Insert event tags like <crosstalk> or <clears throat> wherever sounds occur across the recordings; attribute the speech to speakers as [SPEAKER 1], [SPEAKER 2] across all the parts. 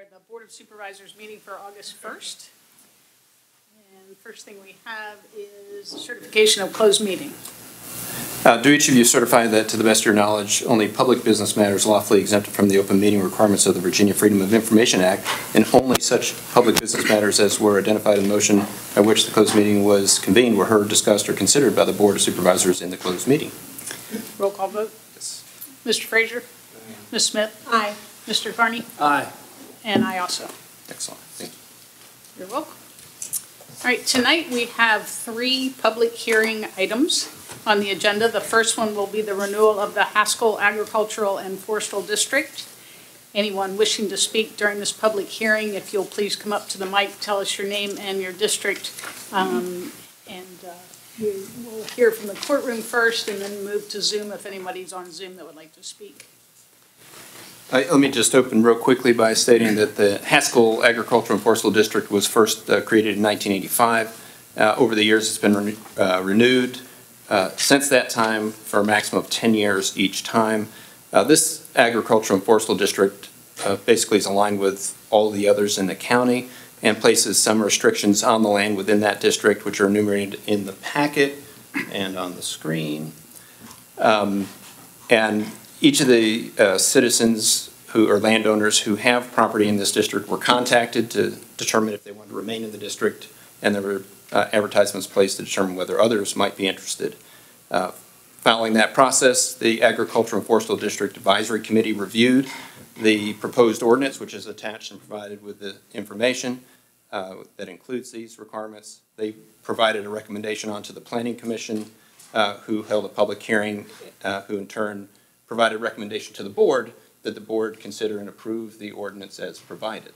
[SPEAKER 1] or the Board of Supervisors meeting for August 1st. And first thing we have is certification of closed meeting.
[SPEAKER 2] Uh, Do each of you certify that, to the best of your knowledge, only public business matters lawfully exempted from the open meeting requirements of the Virginia Freedom of Information Act, and only such public business matters as were identified in the motion by which the closed meeting was convened were heard, discussed, or considered by the Board of Supervisors in the closed meeting?
[SPEAKER 1] Roll call vote. Yes. Mr. Frazier? Ms. Smith?
[SPEAKER 3] Aye.
[SPEAKER 1] Mr. Carney?
[SPEAKER 4] Aye.
[SPEAKER 1] And I also.
[SPEAKER 2] Excellent, thank you.
[SPEAKER 1] You're welcome. All right, tonight we have three public hearing items on the agenda. The first one will be the renewal of the Haskell Agricultural and Forestal District. Anyone wishing to speak during this public hearing, if you'll please come up to the mic, tell us your name and your district. Um, And uh, we will hear from the courtroom first and then move to Zoom if anybody's on Zoom that would like to speak.
[SPEAKER 2] Uh, Let me just open real quickly by stating that the Haskell Agricultural and Forestal District was first uh, created in 1985. Uh, Over the years, it's been renew- uh, renewed uh, since that time for a maximum of 10 years each time. Uh, This agricultural and forestal district basically is aligned with all the others in the county and places some restrictions on the land within that district, which are enumerated in the packet and on the screen. Um, And each of the uh, citizens who, or landowners who have property in this district were contacted to determine if they wanted to remain in the district, and there were uh, advertisements placed to determine whether others might be interested. Uh, Following that process, the Agricultural and Forestal District Advisory Committee reviewed the proposed ordinance, which is attached and provided with the information uh, that includes these requirements. They provided a recommendation onto the Planning Commission, uh, who held a public hearing, uh, who in turn provided a recommendation to the board that the board consider and approve the ordinance as provided.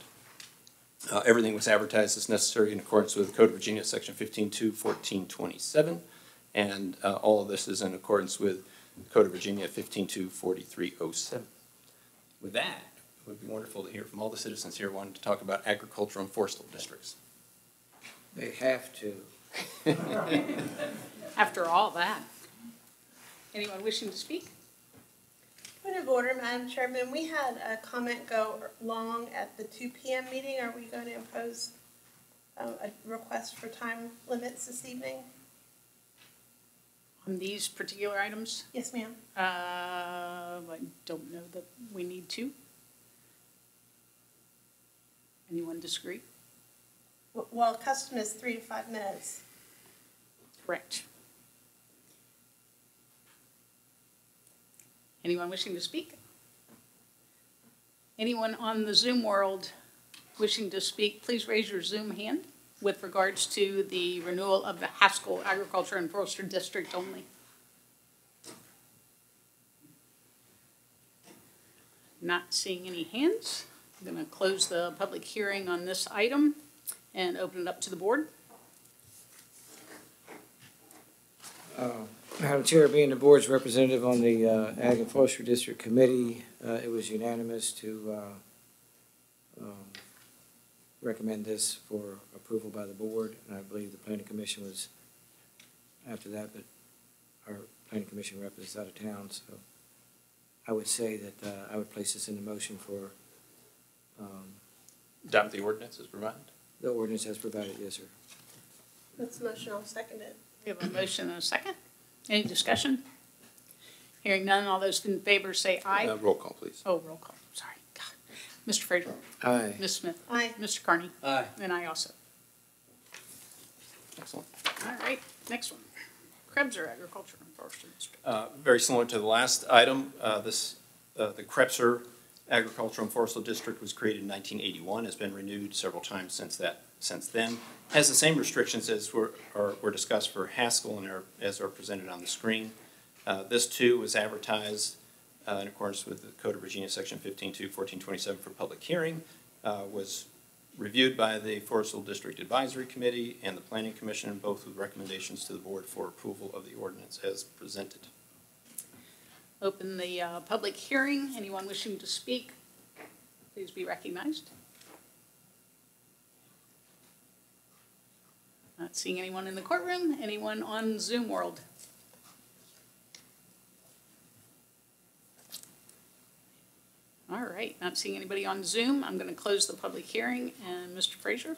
[SPEAKER 2] Uh, Everything was advertised as necessary in accordance with Code of Virginia, Section 15.2, 1427, and uh, all of this is in accordance with Code of Virginia 15.2, 4307. With that, it would be wonderful to hear from all the citizens here wanting to talk about agricultural and forestal districts.
[SPEAKER 4] They have to. <laughs> <laughs>
[SPEAKER 1] After all that. Anyone wishing to speak?
[SPEAKER 3] Point of order, Madam Chairman, we had a comment go long at the two PM meeting. Are we going to impose um, a request for time limits this evening?
[SPEAKER 1] On these particular items?
[SPEAKER 3] Yes, ma'am.
[SPEAKER 1] Uh, I don't know that we need to. Anyone disagree?
[SPEAKER 3] Well, custom is three to five minutes.
[SPEAKER 1] Correct. Anyone wishing to speak? Anyone on the Zoom world wishing to speak, please raise your Zoom hand with regards to the renewal of the Haskell Agriculture and Forestry District only. Not seeing any hands. I'm going to close the public hearing on this item and open it up to the board.
[SPEAKER 4] Uh, Madam Chair, being the board's representative on the uh, Ag and Forestry District Committee, uh, it was unanimous to uh, um, recommend this for approval by the board, and I believe the planning commission was after that, but our planning commission rep is out of town, so I would say that uh, I would place this in the motion for um,
[SPEAKER 2] Adopt the ordinance as provided.
[SPEAKER 4] the ordinance as provided, yes, sir.
[SPEAKER 3] That's the motion, I'll second it.
[SPEAKER 1] We have a motion and a second. Any discussion? Hearing none, all those in favor say aye.
[SPEAKER 2] Uh, Roll call, please.
[SPEAKER 1] Oh, roll call, sorry. God. Mr. Frazier,
[SPEAKER 4] Aye.
[SPEAKER 1] Ms. Smith,
[SPEAKER 3] Aye.
[SPEAKER 1] Mr. Carney,
[SPEAKER 4] Aye.
[SPEAKER 1] and I also.
[SPEAKER 2] Excellent.
[SPEAKER 1] All right, next one. Krebs Agriculture and Forestry District.
[SPEAKER 2] Uh, Very similar to the last item, uh, this, uh, the Krebser Agricultural and Forestal District was created in 1981, has been renewed several times since that, since then. Has the same restrictions as were, are- were discussed for Haskell and are, as are presented on the screen. Uh, This too was advertised uh, in accordance with the Code of Virginia, Section 15.2, 1427 for public hearing, uh, was reviewed by the Forestal District Advisory Committee and the Planning Commission, both with recommendations to the board for approval of the ordinance as presented.
[SPEAKER 1] Open the uh, public hearing. Anyone wishing to speak, please be recognized. Not seeing anyone in the courtroom. Anyone on Zoom world? All right, not seeing anybody on Zoom, I'm going to close the public hearing. And Mr. Frazier?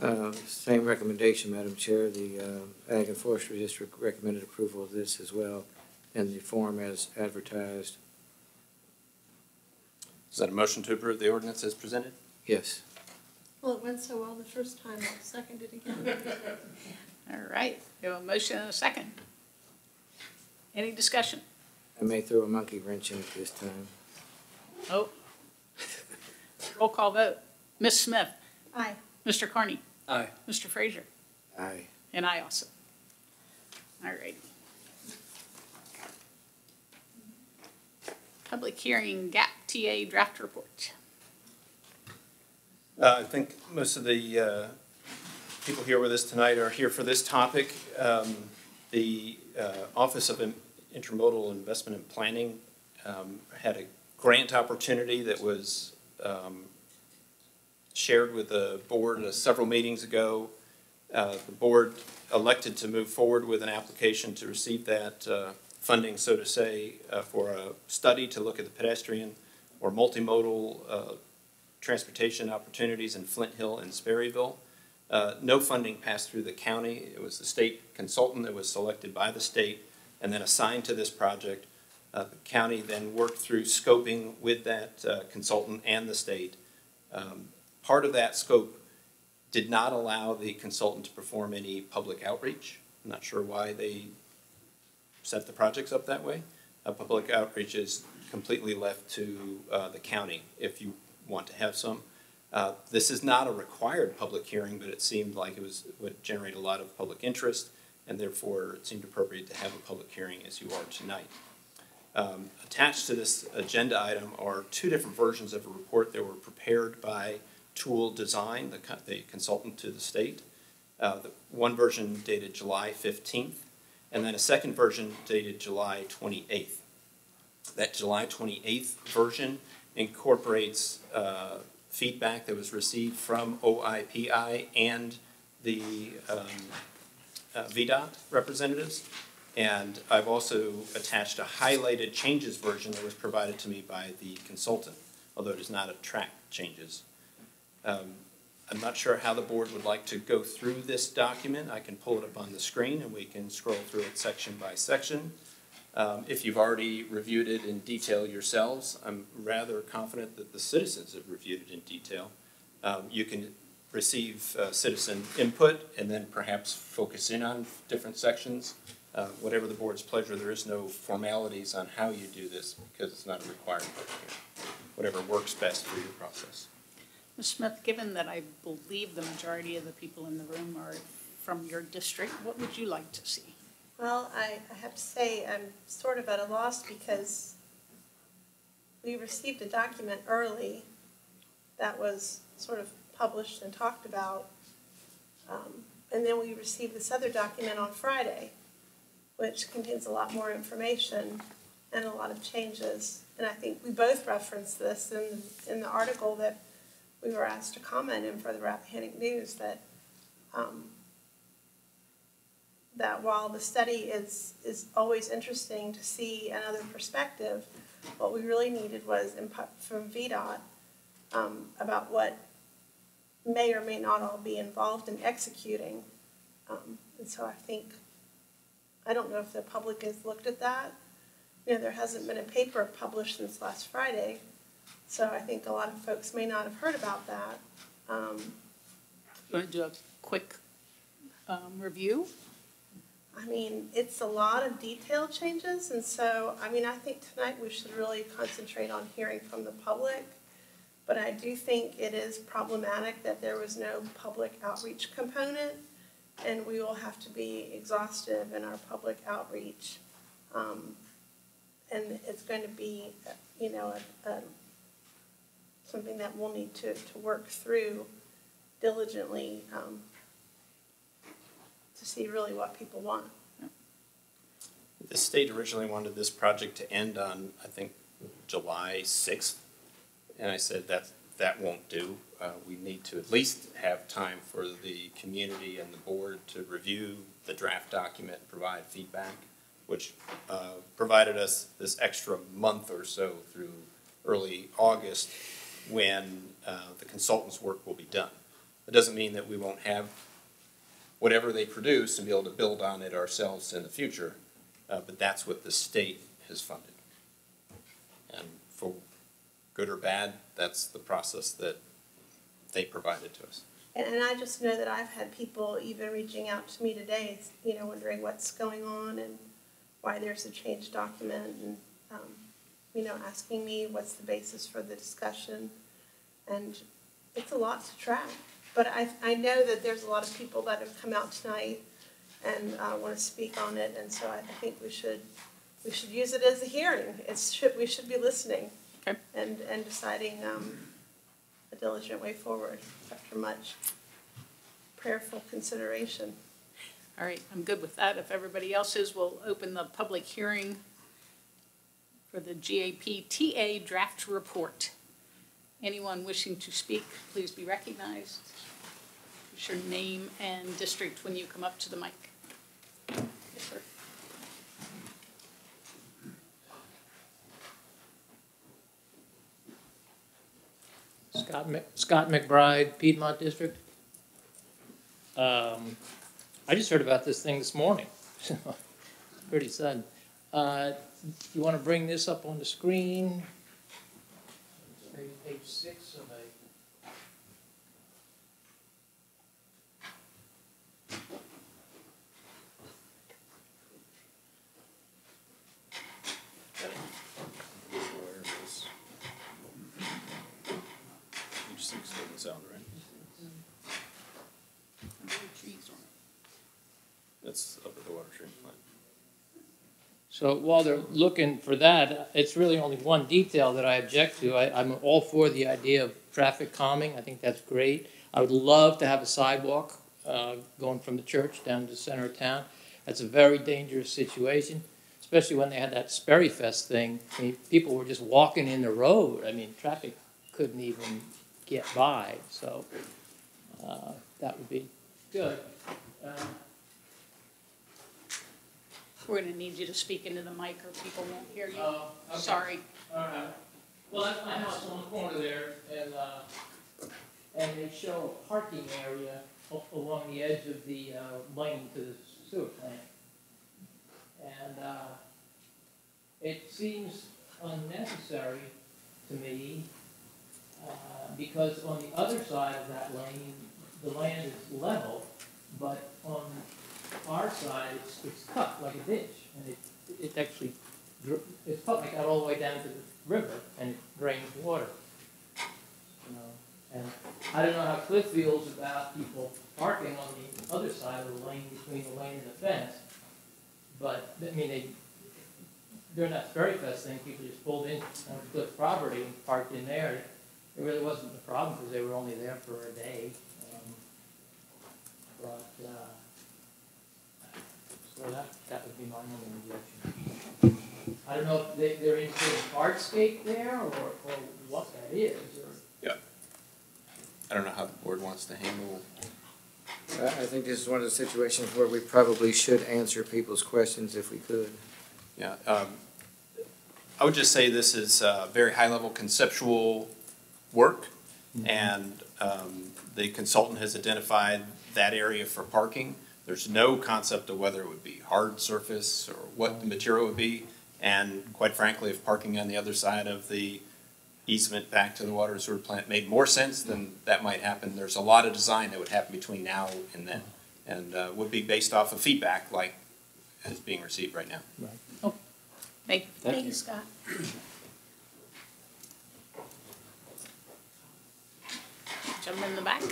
[SPEAKER 4] Uh, Same recommendation, Madam Chair. The uh, Ag and Forestry District recommended approval of this as well in the form as advertised.
[SPEAKER 2] Is that a motion to approve the ordinance as presented?
[SPEAKER 4] Yes.
[SPEAKER 3] Well, it went so well the first time, I'll second it again. <laughs>
[SPEAKER 1] All right, we have a motion and a second. Any discussion?
[SPEAKER 4] I may throw a monkey wrench in it this time.
[SPEAKER 1] Oh. Roll call vote. Ms. Smith?
[SPEAKER 3] Aye.
[SPEAKER 1] Mr. Carney?
[SPEAKER 2] Aye.
[SPEAKER 1] Mr. Frazier?
[SPEAKER 4] Aye.
[SPEAKER 1] And I also. All right. Public hearing, GAP TA draft report.
[SPEAKER 2] Uh, I think most of the uh, people here with us tonight are here for this topic. Um, The uh, Office of Intermodal Investment and Planning um, had a grant opportunity that was um, shared with the board uh, several meetings ago. Uh, The board elected to move forward with an application to receive that uh, funding, so to say, for a study to look at the pedestrian or multimodal transportation opportunities in Flint Hill and Sperryville. Uh, No funding passed through the county. It was the state consultant that was selected by the state and then assigned to this project. Uh, The county then worked through scoping with that uh, consultant and the state. Um, Part of that scope did not allow the consultant to perform any public outreach. I'm not sure why they set the projects up that way. Uh, Public outreach is completely left to uh, the county if you want to have some. Uh, This is not a required public hearing, but it seemed like it was, would generate a lot of public interest, and therefore it seemed appropriate to have a public hearing as you are tonight. Um, Attached to this agenda item are two different versions of a report that were prepared by Toole Design, the the consultant to the state. Uh, the One version dated July 15th, and then a second version dated July 28th. That July 28th version incorporates uh, feedback that was received from OIPI and the um, uh, VDOT representatives. And I've also attached a highlighted changes version that was provided to me by the consultant, although it does not attract changes. Um, I'm not sure how the board would like to go through this document. I can pull it up on the screen and we can scroll through it section by section. Um, If you've already reviewed it in detail yourselves, I'm rather confident that the citizens have reviewed it in detail. Um, You can receive uh, citizen input and then perhaps focus in on different sections. Uh, Whatever the board's pleasure, there is no formalities on how you do this because it's not a required public. Whatever works best for your process.
[SPEAKER 1] Ms. Smith, given that I believe the majority of the people in the room are from your district, what would you like to see?
[SPEAKER 3] Well, I, I have to say, I'm sort of at a loss because we received a document early that was sort of published and talked about. Um, And then we received this other document on Friday, which contains a lot more information and a lot of changes. And I think we both referenced this in, in the article that we were asked to comment in for the Rappahannock News, that, um, that while the study is, is always interesting to see another perspective, what we really needed was input from VDOT um, about what may or may not all be involved in executing. Um, And so I think, I don't know if the public has looked at that. You know, there hasn't been a paper published since last Friday, so I think a lot of folks may not have heard about that. Um,
[SPEAKER 1] You want to do a quick um, review?
[SPEAKER 3] I mean, it's a lot of detailed changes, and so, I mean, I think tonight we should really concentrate on hearing from the public. But I do think it is problematic that there was no public outreach component, and we will have to be exhaustive in our public outreach. Um, And it's going to be, you know, a, a, something that we'll need to, to work through diligently, um, see really what people want.
[SPEAKER 2] The state originally wanted this project to end on, I think, July sixth. And I said that, that won't do. Uh, we need to at least have time for the community and the board to review the draft document, and provide feedback, which, uh, provided us this extra month or so through early August, when uh, the consultant's work will be done. It doesn't mean that we won't have whatever they produce and be able to build on it ourselves in the future, uh, but that's what the state has funded. And for good or bad, that's the process that they provided to us.
[SPEAKER 3] And, and I just know that I've had people even reaching out to me today, you know, wondering what's going on and why there's a change document and, um, you know, asking me what's the basis for the discussion. And it's a lot to track. But I, I know that there's a lot of people that have come out tonight and, uh, want to speak on it. And so I, think we should, we should use it as a hearing. It's, should, we should be listening.
[SPEAKER 1] Okay.
[SPEAKER 3] And, and deciding, um, a diligent way forward after much prayerful consideration.
[SPEAKER 1] All right, I'm good with that. If everybody else is, we'll open the public hearing for the GAPTA draft report. Anyone wishing to speak, please be recognized. Use your name and district when you come up to the mic. Yes, sir.
[SPEAKER 5] Scott, Scott McBride, Piedmont District. Um, I just heard about this thing this morning, <laughs> pretty sudden. Uh, you wanna bring this up on the screen? Page six of a.
[SPEAKER 2] That's up at the water treatment plant.
[SPEAKER 5] So while they're looking for that, it's really only one detail that I object to. I, I'm all for the idea of traffic calming. I think that's great. I would love to have a sidewalk uh, going from the church down to the center of town. That's a very dangerous situation, especially when they had that Sperry Fest thing. I mean, people were just walking in the road. I mean, traffic couldn't even get by. So uh, that would be good. Uh,
[SPEAKER 1] We're gonna need you to speak into the mic or people won't hear you.
[SPEAKER 5] Oh, okay.
[SPEAKER 1] Sorry.
[SPEAKER 5] All right. Well, that's my house on the corner there, and, uh, and they show a parking area along the edge of the, uh, lane to the sewer plant. And, uh, it seems unnecessary to me, uh, because on the other side of that lane, the land is level, but on our side, it's, it's cut like a ditch, and it, it actually, it's cut like that all the way down to the river, and it drains water. You know, and I don't know how Cliff feels about people parking on the other side of the lane between the lane and the fence, but, I mean, they, during that Sperry Fest thing, people just pulled in on Cliff's property and parked in there. It really wasn't a problem, because they were only there for a day. um, But, uh, so that, that would be my only objection. I don't know if they, they're into hardscape there, or, or what that is, or.
[SPEAKER 2] I don't know how the board wants to handle.
[SPEAKER 4] I, I think this is one of the situations where we probably should answer people's questions if we could.
[SPEAKER 2] Yeah, um, I would just say this is, uh, very high-level conceptual work. And, um, the consultant has identified that area for parking. There's no concept of whether it would be hard surface or what the material would be. And quite frankly, if parking on the other side of the easement back to the water and sewer plant made more sense, then that might happen. There's a lot of design that would happen between now and then. And, uh, would be based off of feedback like is being received right now. Right.
[SPEAKER 1] Thank,
[SPEAKER 3] Thank you, Scott.
[SPEAKER 1] Jump in the back.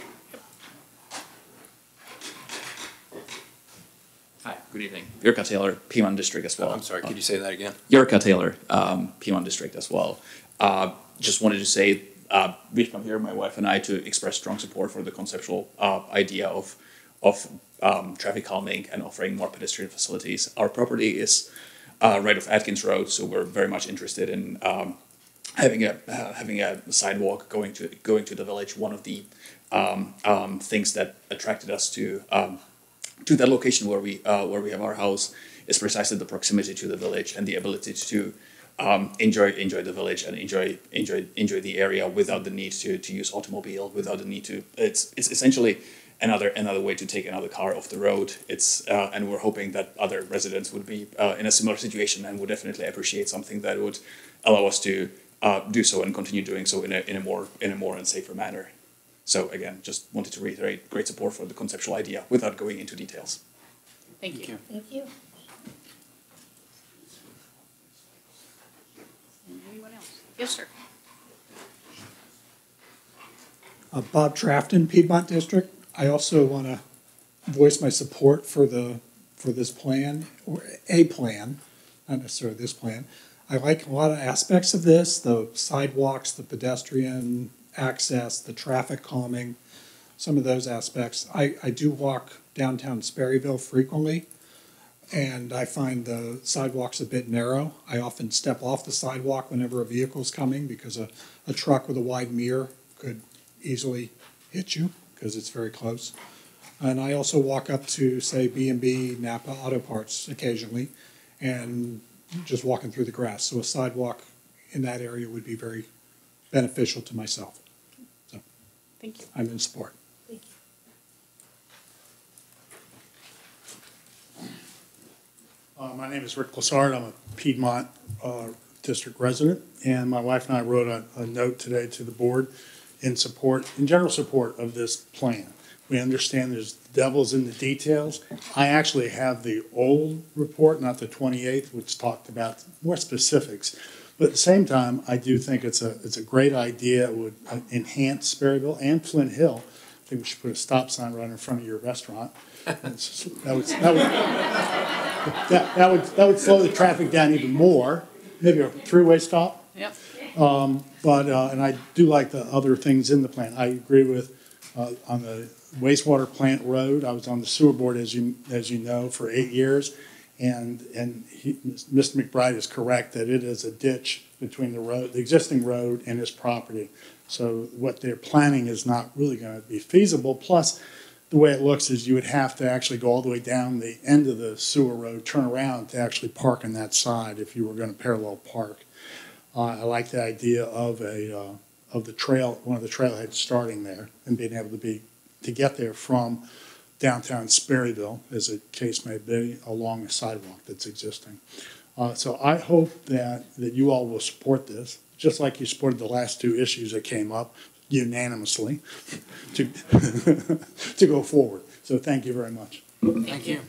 [SPEAKER 6] Hi, good evening. Yurka Taylor, Piedmont District as well.
[SPEAKER 2] Oh, I'm sorry, could you say that again?
[SPEAKER 6] Yurka Taylor, um, Piedmont District as well. Uh, just wanted to say, uh, we've come here, my wife and I, to express strong support for the conceptual uh, idea of of um, traffic calming and offering more pedestrian facilities. Our property is uh, right off Atkins Road, so we're very much interested in um, having a uh, having a sidewalk going to going to the village. One of the um, um, things that attracted us to um, to that location where we uh, where we have our house is precisely the proximity to the village and the ability to um, enjoy enjoy the village and enjoy enjoy enjoy the area without the need to, to use automobile, without the need to. It's it's essentially another another way to take another car off the road. It's uh, and we're hoping that other residents would be uh, in a similar situation and would definitely appreciate something that would allow us to uh, do so and continue doing so in a in a more in a more and safer manner. So again, just wanted to reiterate great support for the conceptual idea without going into details.
[SPEAKER 1] Thank you.
[SPEAKER 3] Thank you.
[SPEAKER 1] Anyone else? Yes, sir.
[SPEAKER 7] Uh, Bob Trafton, Piedmont District. I also want to voice my support for the, for this plan, or a plan, not necessarily this plan. I like a lot of aspects of this, the sidewalks, the pedestrian access, the traffic calming, some of those aspects. I, I do walk downtown Sperryville frequently, and I find the sidewalks a bit narrow. I often step off the sidewalk whenever a vehicle's coming because a, a truck with a wide mirror could easily hit you because it's very close. And I also walk up to, say, B and B Napa Auto Parts occasionally and just walking through the grass. So a sidewalk in that area would be very beneficial to myself.
[SPEAKER 1] Thank you.
[SPEAKER 7] I'm in support.
[SPEAKER 3] Thank you.
[SPEAKER 8] Uh, My name is Rick Lassard. I'm a Piedmont uh, District resident, and my wife and I wrote a, a note today to the board in support, in general support of this plan. We understand there's devils in the details. I actually have the old report, not the 28th, which talked about more specifics. But at the same time, I do think it's a, it's a great idea. It would uh, enhance Sperryville and Flint Hill. I think we should put a stop sign right in front of your restaurant. It's- That would, that would, that, that would, that would slow the traffic down even more, maybe a three-way stop.
[SPEAKER 1] Yep.
[SPEAKER 8] But, uh, and I do like the other things in the plan. I agree with, uh, on the wastewater plant road, I was on the sewer board, as you, as you know, for eight years. And, and he, Mr. McBride is correct that it is a ditch between the road, the existing road and his property. So what they're planning is not really gonna be feasible. Plus, the way it looks is you would have to actually go all the way down the end of the sewer road, turn around to actually park on that side if you were gonna parallel park. Uh, I like the idea of a, uh, of the trail, one of the trailheads starting there and being able to be, to get there from downtown Sperryville, as the case may be, along a sidewalk that's existing. Uh, so I hope that, that you all will support this, just like you supported the last two issues that came up unanimously to, <laughs> to go forward. So thank you very much.
[SPEAKER 1] Thank you.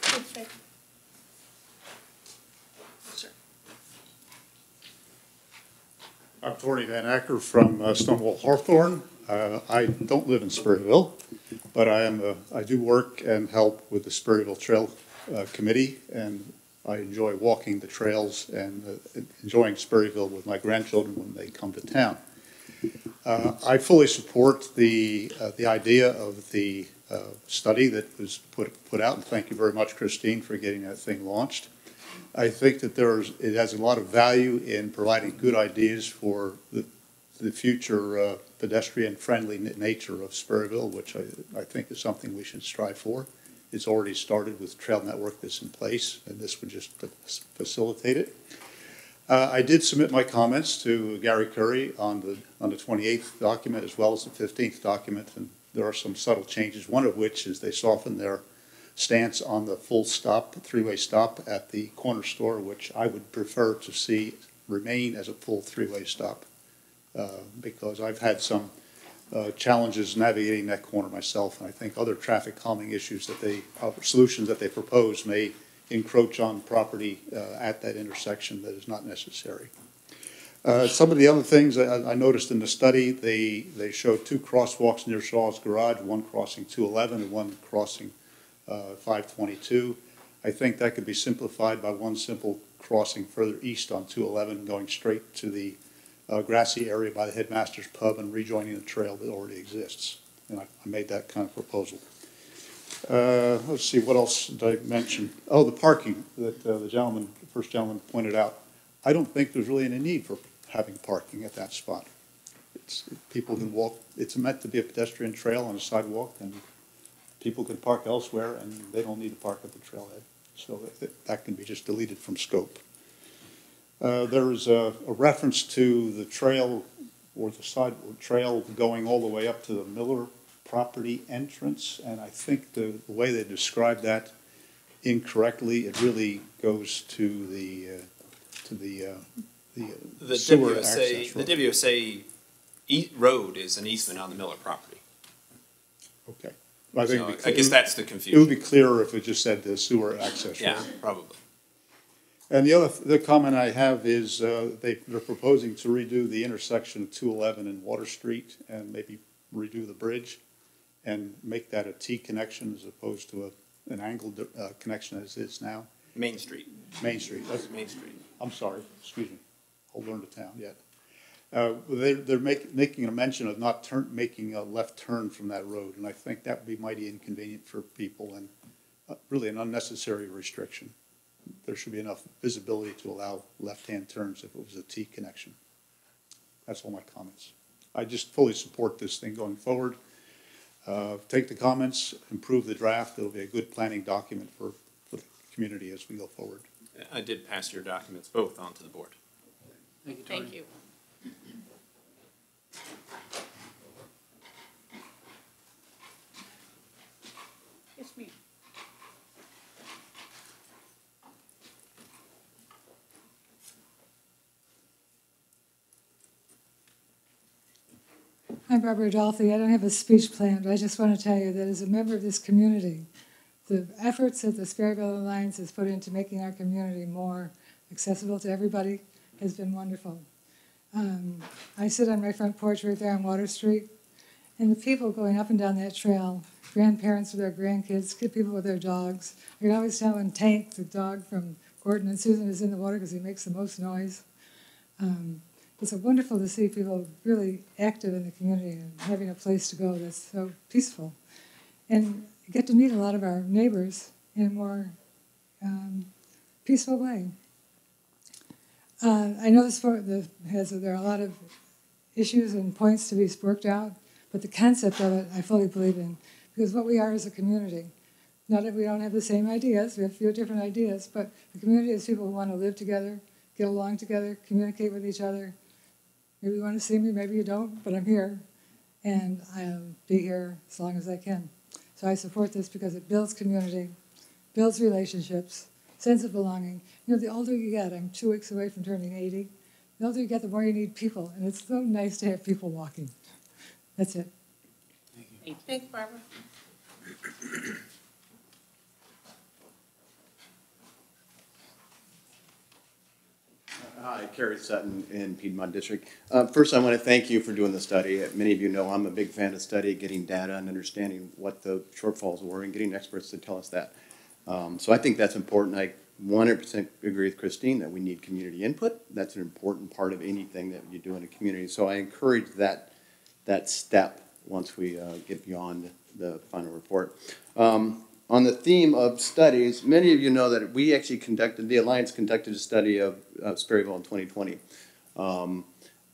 [SPEAKER 3] Thanks, Rick.
[SPEAKER 1] Sir.
[SPEAKER 9] I'm Tony Van Acker from uh, Stonewall Hawthorne. Uh, I don't live in Sperryville, but I am, a- I do work and help with the Sperryville Trail uh, Committee, and I enjoy walking the trails and uh, enjoying Sperryville with my grandchildren when they come to town. Uh, I fully support the, uh, the idea of the uh, study that was put, put out, and thank you very much, Christine, for getting that thing launched. I think that there's, it has a lot of value in providing good ideas for the, the future uh, pedestrian-friendly nature of Sperryville, which I, I think is something we should strive for. It's already started with trail network that's in place, and this would just facilitate it. Uh, I did submit my comments to Garrey Curry on the, on the 28th document as well as the 15th document, and there are some subtle changes, one of which is they soften their stance on the full stop, three-way stop at the corner store, which I would prefer to see remain as a full three-way stop, because I've had some uh, challenges navigating that corner myself, and I think other traffic calming issues that they, uh, solutions that they propose may encroach on property uh, at that intersection that is not necessary. Uh, Some of the other things I I noticed in the study, they, they showed two crosswalks near Shaw's Garage, one crossing 211 and one crossing uh, 522. I think that could be simplified by one simple crossing further east on 211, going straight to the uh, grassy area by the Headmaster's Pub and rejoining the trail that already exists. And I I made that kind of proposal. Uh, Let's see, what else did I mention? Oh, the parking that uh, the gentleman, the first gentleman pointed out. I don't think there's really any need for having parking at that spot. It's, people can walk, it's meant to be a pedestrian trail on a sidewalk, and people can park elsewhere, and they don't need to park at the trailhead. So that- that can be just deleted from scope. Uh, There is a a reference to the trail or the side trail going all the way up to the Miller property entrance, and I think the the way they describe that incorrectly, it really goes to the, uh, to the, uh, the
[SPEAKER 2] The
[SPEAKER 9] sewer
[SPEAKER 2] WSA,
[SPEAKER 9] access
[SPEAKER 2] the
[SPEAKER 9] road.
[SPEAKER 2] WSA e- road is an easement on the Miller property.
[SPEAKER 9] Okay. I think
[SPEAKER 2] So I guess that's the confusion.
[SPEAKER 9] It would be clearer if it just said the sewer access road.
[SPEAKER 2] Yeah, probably.
[SPEAKER 9] And the other, the comment I have is, uh, they, they're proposing to redo the intersection of two eleven and Water Street and maybe redo the bridge and make that a T connection as opposed to a, an angled, uh, connection as is now.
[SPEAKER 2] Main Street,
[SPEAKER 9] Main Street, that's,
[SPEAKER 2] Main Street.
[SPEAKER 9] I'm sorry, excuse me, I'll learn the town yet. Uh, they, they're make, making a mention of not turn, making a left turn from that road, and I think that would be mighty inconvenient for people and uh, really an unnecessary restriction. There should be enough visibility to allow left-hand turns if it was a T connection. That's all my comments. I just fully support this thing going forward. Uh, take the comments, improve the draft, it'll be a good planning document for, for the community as we go forward.
[SPEAKER 2] I did pass your documents both on to the board.
[SPEAKER 1] Thank you. Yes,
[SPEAKER 10] I'm Barbara Dolphy. I don't have a speech planned, but I just want to tell you that as a member of this community, the efforts that the Sperryville Alliance has put into making our community more accessible to everybody has been wonderful. Um, I sit on my front porch right there on Water Street, and the people going up and down that trail, grandparents with their grandkids, kid people with their dogs. I can always tell when Tank, the dog from Gordon and Susan, is in the water because he makes the most noise. Um, it's wonderful to see people really active in the community and having a place to go that's so peaceful. And get to meet a lot of our neighbors in a more um, peaceful way. Uh, I know this sport the, has there are a lot of issues and points to be worked out, but the concept of it I fully believe in because what we are is a community. Not that we don't have the same ideas, we have a few different ideas, but the community is people who want to live together, get along together, communicate with each other. Maybe you want to see me, maybe you don't, but I'm here, and I'll be here as long as I can. So I support this because it builds community, builds relationships, sense of belonging. You know, the older you get, I'm two weeks away from turning 80. The older you get, the more you need people, and it's so nice to have people walking. That's it. Thank you.
[SPEAKER 3] Thanks, Barbara.
[SPEAKER 11] Hi, Kerry Sutton in Piedmont District. Uh, First, I want to thank you for doing the study. Many of you know I'm a big fan of study, getting data and understanding what the shortfalls were and getting experts to tell us that. Um, So I think that's important. I 100% agree with Christine that we need community input. That's an important part of anything that you do in a community. So I encourage that, that step once we uh, get beyond the final report. Um, on the theme of studies, many of you know that we actually conducted, the Alliance conducted a study of, of Sperryville in 2020. Um,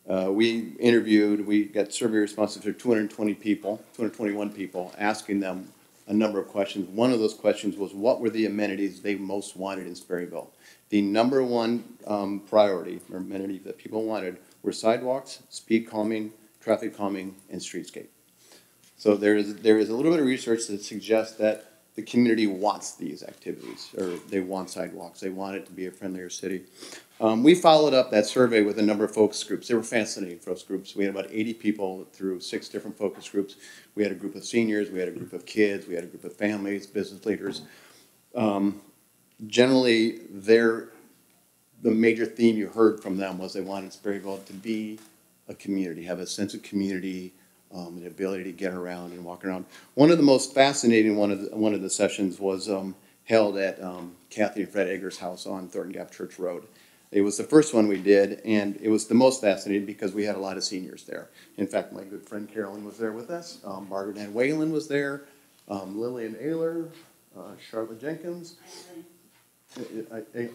[SPEAKER 11] uh, we interviewed, we got survey responses for 220 people, 221 people, asking them a number of questions. One of those questions was, what were the amenities they most wanted in Sperryville? The number one um, priority or amenity that people wanted were sidewalks, speed calming, traffic calming, and streetscape. So there is, there is a little bit of research that suggests that the community wants these activities, or they want sidewalks, they want it to be a friendlier city. Um, we followed up that survey with a number of focus groups. They were fascinating focus groups. We had about eighty people through six different focus groups. We had a group of seniors, we had a group of kids, we had a group of families, business leaders. Um, generally, their, the major theme you heard from them was they wanted Sperryville to be a community, have a sense of community, um, the ability to get around and walk around. One of the most fascinating one of the, one of the sessions was um, held at um, Kathy and Fred Eggers' house on Thornton Gap Church Road. It was the first one we did, and it was the most fascinating because we had a lot of seniors there. In fact, my good friend Carolyn was there with us. Um, Margaret Ann Whalen was there. Um, Lillian Ayler, uh, Charlotte Jenkins. I- I- I-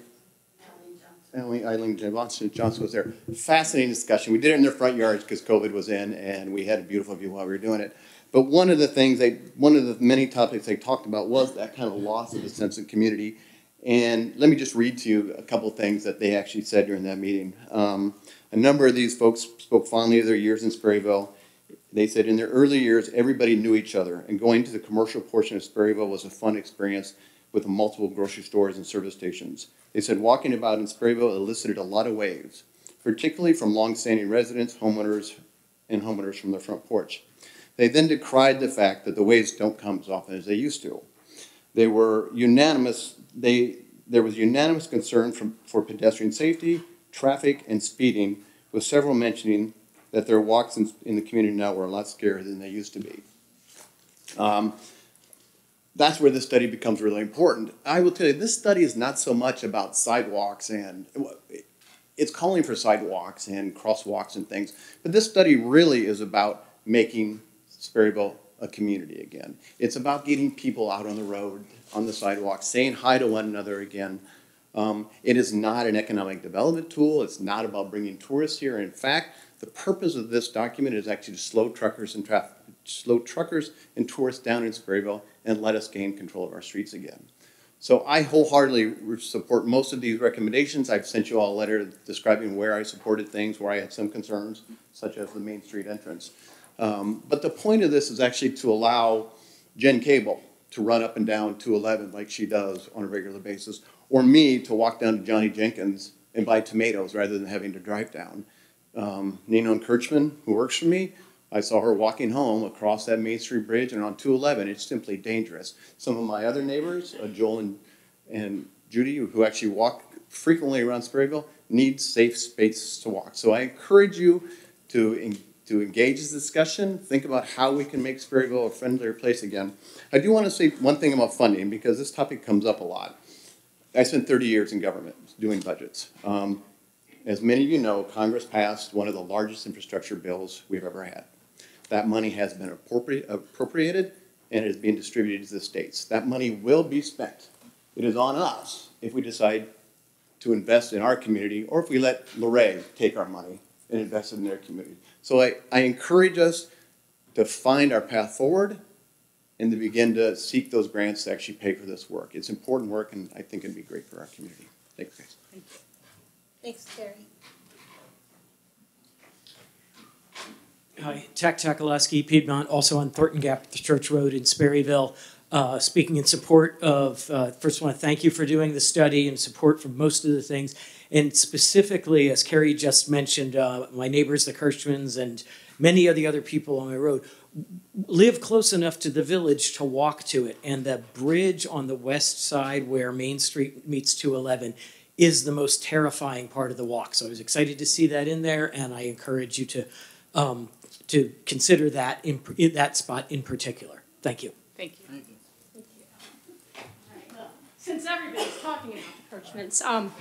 [SPEAKER 11] Eileen, Eileen Johnson, Johnson was there. Fascinating discussion. We did it in their front yards because COVID was in, and we had a beautiful view while we were doing it. But one of the things they, one of the many topics they talked about was that kind of loss of a sense of community. And let me just read to you a couple things that they actually said during that meeting. Um, a number of these folks spoke fondly of their years in Sperryville. They said in their early years, everybody knew each other, and going to the commercial portion of Sperryville was a fun experience with multiple grocery stores and service stations. They said walking about in Sperryville elicited a lot of waves, particularly from longstanding residents, homeowners, and homeowners from their front porch. They then decried the fact that the waves don't come as often as they used to. They were unanimous, they, there was unanimous concern from, for pedestrian safety, traffic, and speeding, with several mentioning that their walks in, in the community now were a lot scarier than they used to be. Um, that's where this study becomes really important. I will tell you, this study is not so much about sidewalks and it's calling for sidewalks and crosswalks and things, but this study really is about making Sperryville a community again. It's about getting people out on the road, on the sidewalk, saying hi to one another again. Um, it is not an economic development tool. It's not about bringing tourists here. In fact, the purpose of this document is actually to slow truckers and traffic, slow truckers and tourists down in Sperryville and let us gain control of our streets again. So I wholeheartedly support most of these recommendations. I've sent you all a letter describing where I supported things, where I had some concerns, such as the Main Street entrance. Um, but the point of this is actually to allow Jen Cable to run up and down 211 like she does on a regular basis, or me to walk down to Johnny Jenkins and buy tomatoes rather than having to drive down. Um, Nina Kirchman, who works for me, I saw her walking home across that Main Street Bridge and on 211. It's simply dangerous. Some of my other neighbors, uh, Joel and, and Judy, who actually walk frequently around Sperryville, need safe spaces to walk. So I encourage you to, to engage this discussion, think about how we can make Sperryville a friendlier place again. I do want to say one thing about funding because this topic comes up a lot. I spent 30 years in government doing budgets. Um, as many of you know, Congress passed one of the largest infrastructure bills we've ever had. That money has been appropriated and it is being distributed to the states. That money will be spent. It is on us if we decide to invest in our community or if we let Luray take our money and invest in their community. So I, I encourage us to find our path forward and to begin to seek those grants to actually pay for this work. It's important work and I think it'd be great for our community. Thanks, guys.
[SPEAKER 3] Thank you. Thanks, Terry.
[SPEAKER 12] Hi, Tack Takaleski, Piedmont, also on Thornton Gap the Church Road in Sperryville. Uh, speaking in support of, uh, first I want to thank you for doing the study and support for most of the things. And specifically, as Carrie just mentioned, uh, my neighbors, the Kirchmans, and many of the other people on my road live close enough to the village to walk to it. And the bridge on the west side where Main Street meets 211 is the most terrifying part of the walk. So I was excited to see that in there, and I encourage you to um, to consider that in, in that spot in particular. Thank you.
[SPEAKER 1] Thank you. Thank you.
[SPEAKER 13] Since everybody's talking about the Kirchmans, um,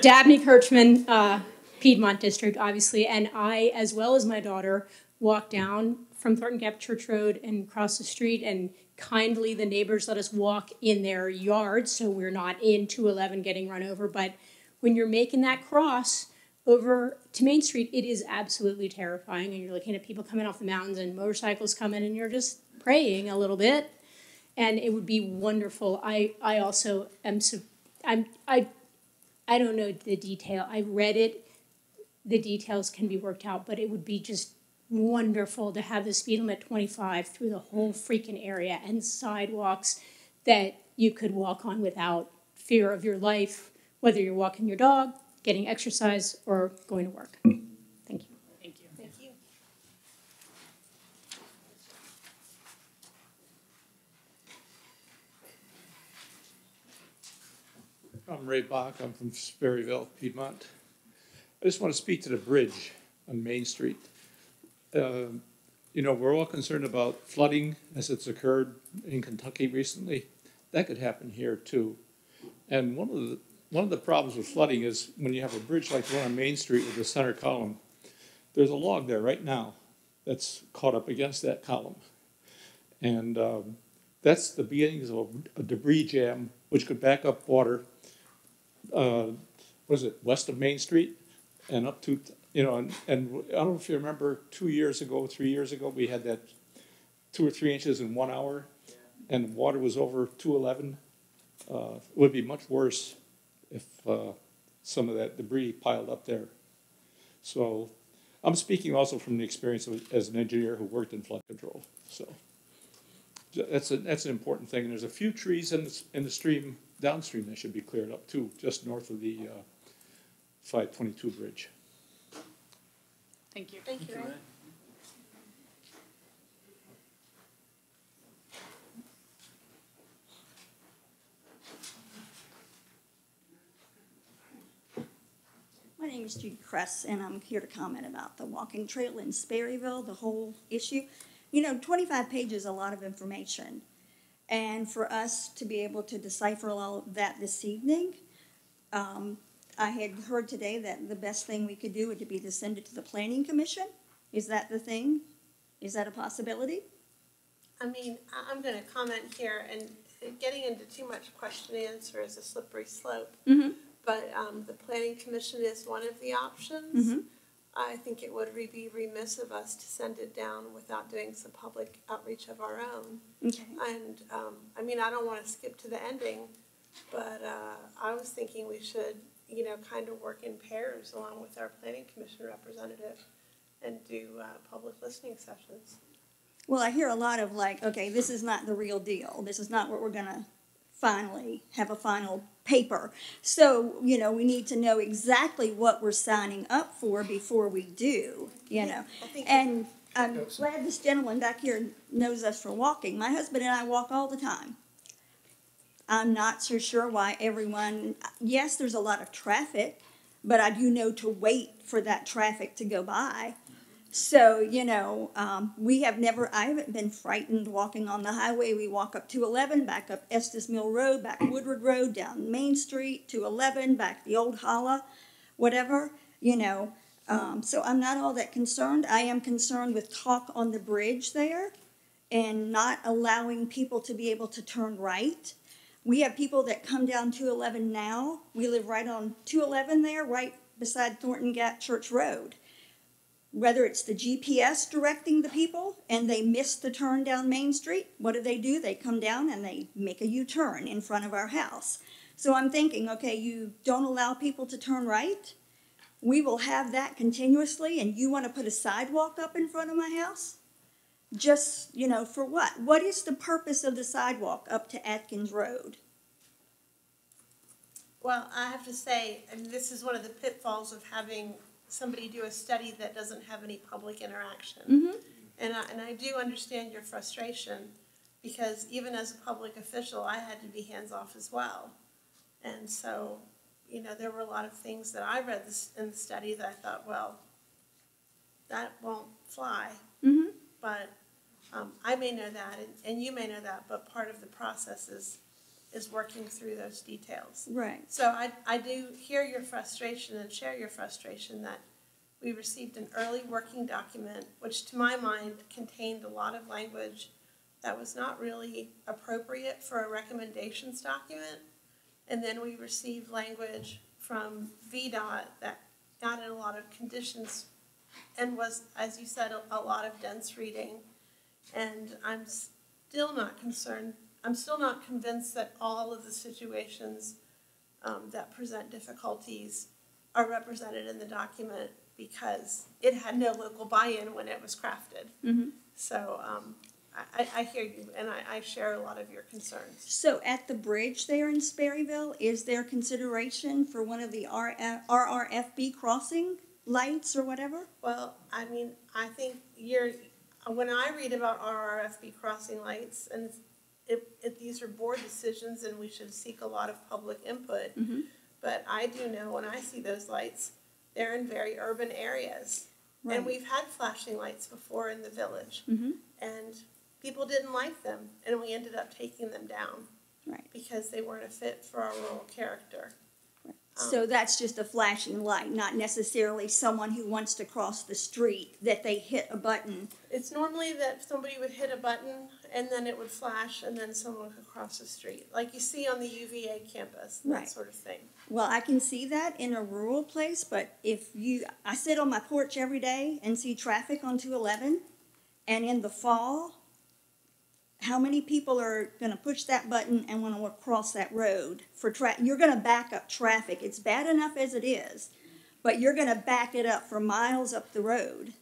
[SPEAKER 13] Dabney Kirchman, uh, Piedmont District, obviously, and I, as well as my daughter, walked down from Thornton Gap Church Road and across the street, and kindly the neighbors let us walk in their yard, so we're not in 211 getting run over. But when you're making that cross, over to Main Street, it is absolutely terrifying. And you're looking at people coming off the mountains and motorcycles coming, and you're just praying a little bit. And it would be wonderful. I, I also am, I'm, I, I don't know the detail. I read it. The details can be worked out, but it would be just wonderful to have the speed limit 25 through the whole freaking area and sidewalks that you could walk on without fear of your life, whether you're walking your dog, getting exercise, or going to work. Thank you.
[SPEAKER 1] Thank you.
[SPEAKER 3] Thank you.
[SPEAKER 14] I'm Ray Bach. I'm from Sperryville, Piedmont. I just want to speak to the bridge on Main Street. Uh, you know, we're all concerned about flooding as it's occurred in Kentucky recently. That could happen here too. And one of the one of the problems with flooding is when you have a bridge like the one on Main Street with the center column, there's a log there right now that's caught up against that column. And um, that's the beginnings of a, a, debris jam which could back up water, uh, what is it, west of Main Street and up to, you know, and, and I don't know if you remember two years ago, three years ago, we had that two or three inches in one hour and water was over 211 uh, it would be much worse if uh, some of that debris piled up there. So I'm speaking also from the experience of, as an engineer who worked in flood control. So that's a, that's an important thing. And there's a few trees in the, in the stream downstream that should be cleared up too, just north of the uh, 522 bridge.
[SPEAKER 1] Thank you.
[SPEAKER 3] Thank you, Ray.
[SPEAKER 15] My name is Judy Kress, and I'm here to comment about the walking trail in Sperryville, the whole issue. You know, 25 pages is a lot of information. And for us to be able to decipher all of that this evening, um, I had heard today that the best thing we could do would be to send it to the Planning Commission. Is that the thing? Is that a possibility?
[SPEAKER 3] I mean, I'm gonna comment here, and getting into too much question and answer is a slippery slope.
[SPEAKER 15] Mm-hmm.
[SPEAKER 3] But, um, the planning commission is one of the options.
[SPEAKER 15] Mhm.
[SPEAKER 3] I think it would be remiss of us to send it down without doing some public outreach of our own.
[SPEAKER 15] Okay.
[SPEAKER 3] And, um, I mean, I don't wanna skip to the ending, but, uh, I was thinking we should, you know, kind of work in pairs along with our planning commission representative and do, uh, public listening sessions.
[SPEAKER 15] Well, I hear a lot of like, okay, this is not the real deal. This is not what we're gonna finally have a final paper. So, you know, we need to know exactly what we're signing up for before we do, you know. And I'm glad this gentleman back here knows us for walking. My husband and I walk all the time. I'm not so sure why everyone, yes, there's a lot of traffic, but I do know to wait for that traffic to go by. So, you know, um, we have never, I haven't been frightened walking on the highway. We walk up 211, back up Estes Mill Road, back Woodward Road, down Main Street, 211, back the old holla, whatever, you know. Um, so I'm not all that concerned. I am concerned with talk on the bridge there and not allowing people to be able to turn right. We have people that come down 211 now. We live right on 211 there, right beside Thornton Gap Church Road whether it's the GPS directing the people and they miss the turn down Main Street, what do they do? They come down and they make a U turn in front of our house. So I'm thinking, okay, you don't allow people to turn right? We will have that continuously, and you want to put a sidewalk up in front of my house? Just, you know, for what? What is the purpose of the sidewalk up to Atkins Road?
[SPEAKER 3] Well, I have to say, and this is one of the pitfalls of having somebody do a study that doesn't have any public interaction.
[SPEAKER 15] Mm-hmm.
[SPEAKER 3] And I, and I do understand your frustration, because even as a public official, I had to be hands-off as well. And so, you know, there were a lot of things that I read this, in the study that I thought, well, that won't fly.
[SPEAKER 15] Mm-hmm.
[SPEAKER 3] But, um, I may know that, and, and you may know that, but part of the process is, is working through those details.
[SPEAKER 15] Right.
[SPEAKER 3] So I, I do hear your frustration and share your frustration that we received an early working document, which to my mind contained a lot of language that was not really appropriate for a recommendations document. And then we received language from VDOT that added a lot of conditions and was, as you said, a, a lot of dense reading. And I'm still not concerned I'm still not convinced that all of the situations um, that present difficulties are represented in the document because it had no local buy-in when it was crafted.
[SPEAKER 15] Mm-hmm.
[SPEAKER 3] So um, I, I hear you, and I, I share a lot of your concerns.
[SPEAKER 15] So at the bridge there in Sperryville, is there consideration for one of the R- RRFB crossing lights or whatever?
[SPEAKER 3] Well, I mean, I think you're, when I read about RRFB crossing lights, and if, if these are board decisions and we should seek a lot of public input,
[SPEAKER 15] Mhm.
[SPEAKER 3] but I do know when I see those lights, they're in very urban areas.
[SPEAKER 15] Right.
[SPEAKER 3] And we've had flashing lights before in the village,
[SPEAKER 15] Mhm.
[SPEAKER 3] and people didn't like them, and we ended up taking them down.
[SPEAKER 15] Right.
[SPEAKER 3] Because they weren't a fit for our rural character.
[SPEAKER 15] So that's just a flashing light, not necessarily someone who wants to cross the street, that they hit a button.
[SPEAKER 3] It's normally that somebody would hit a button and then it would flash and then someone could cross the street, like you see on the UVA campus, that
[SPEAKER 15] Right.
[SPEAKER 3] sort of thing.
[SPEAKER 15] Well, I can see that in a rural place, but if you, I sit on my porch every day and see traffic on two eleven, and in the fall, how many people are gonna push that button and wanna cross that road for tra, you're gonna back up traffic. It's bad enough as it is, but you're gonna back it up for miles up the road.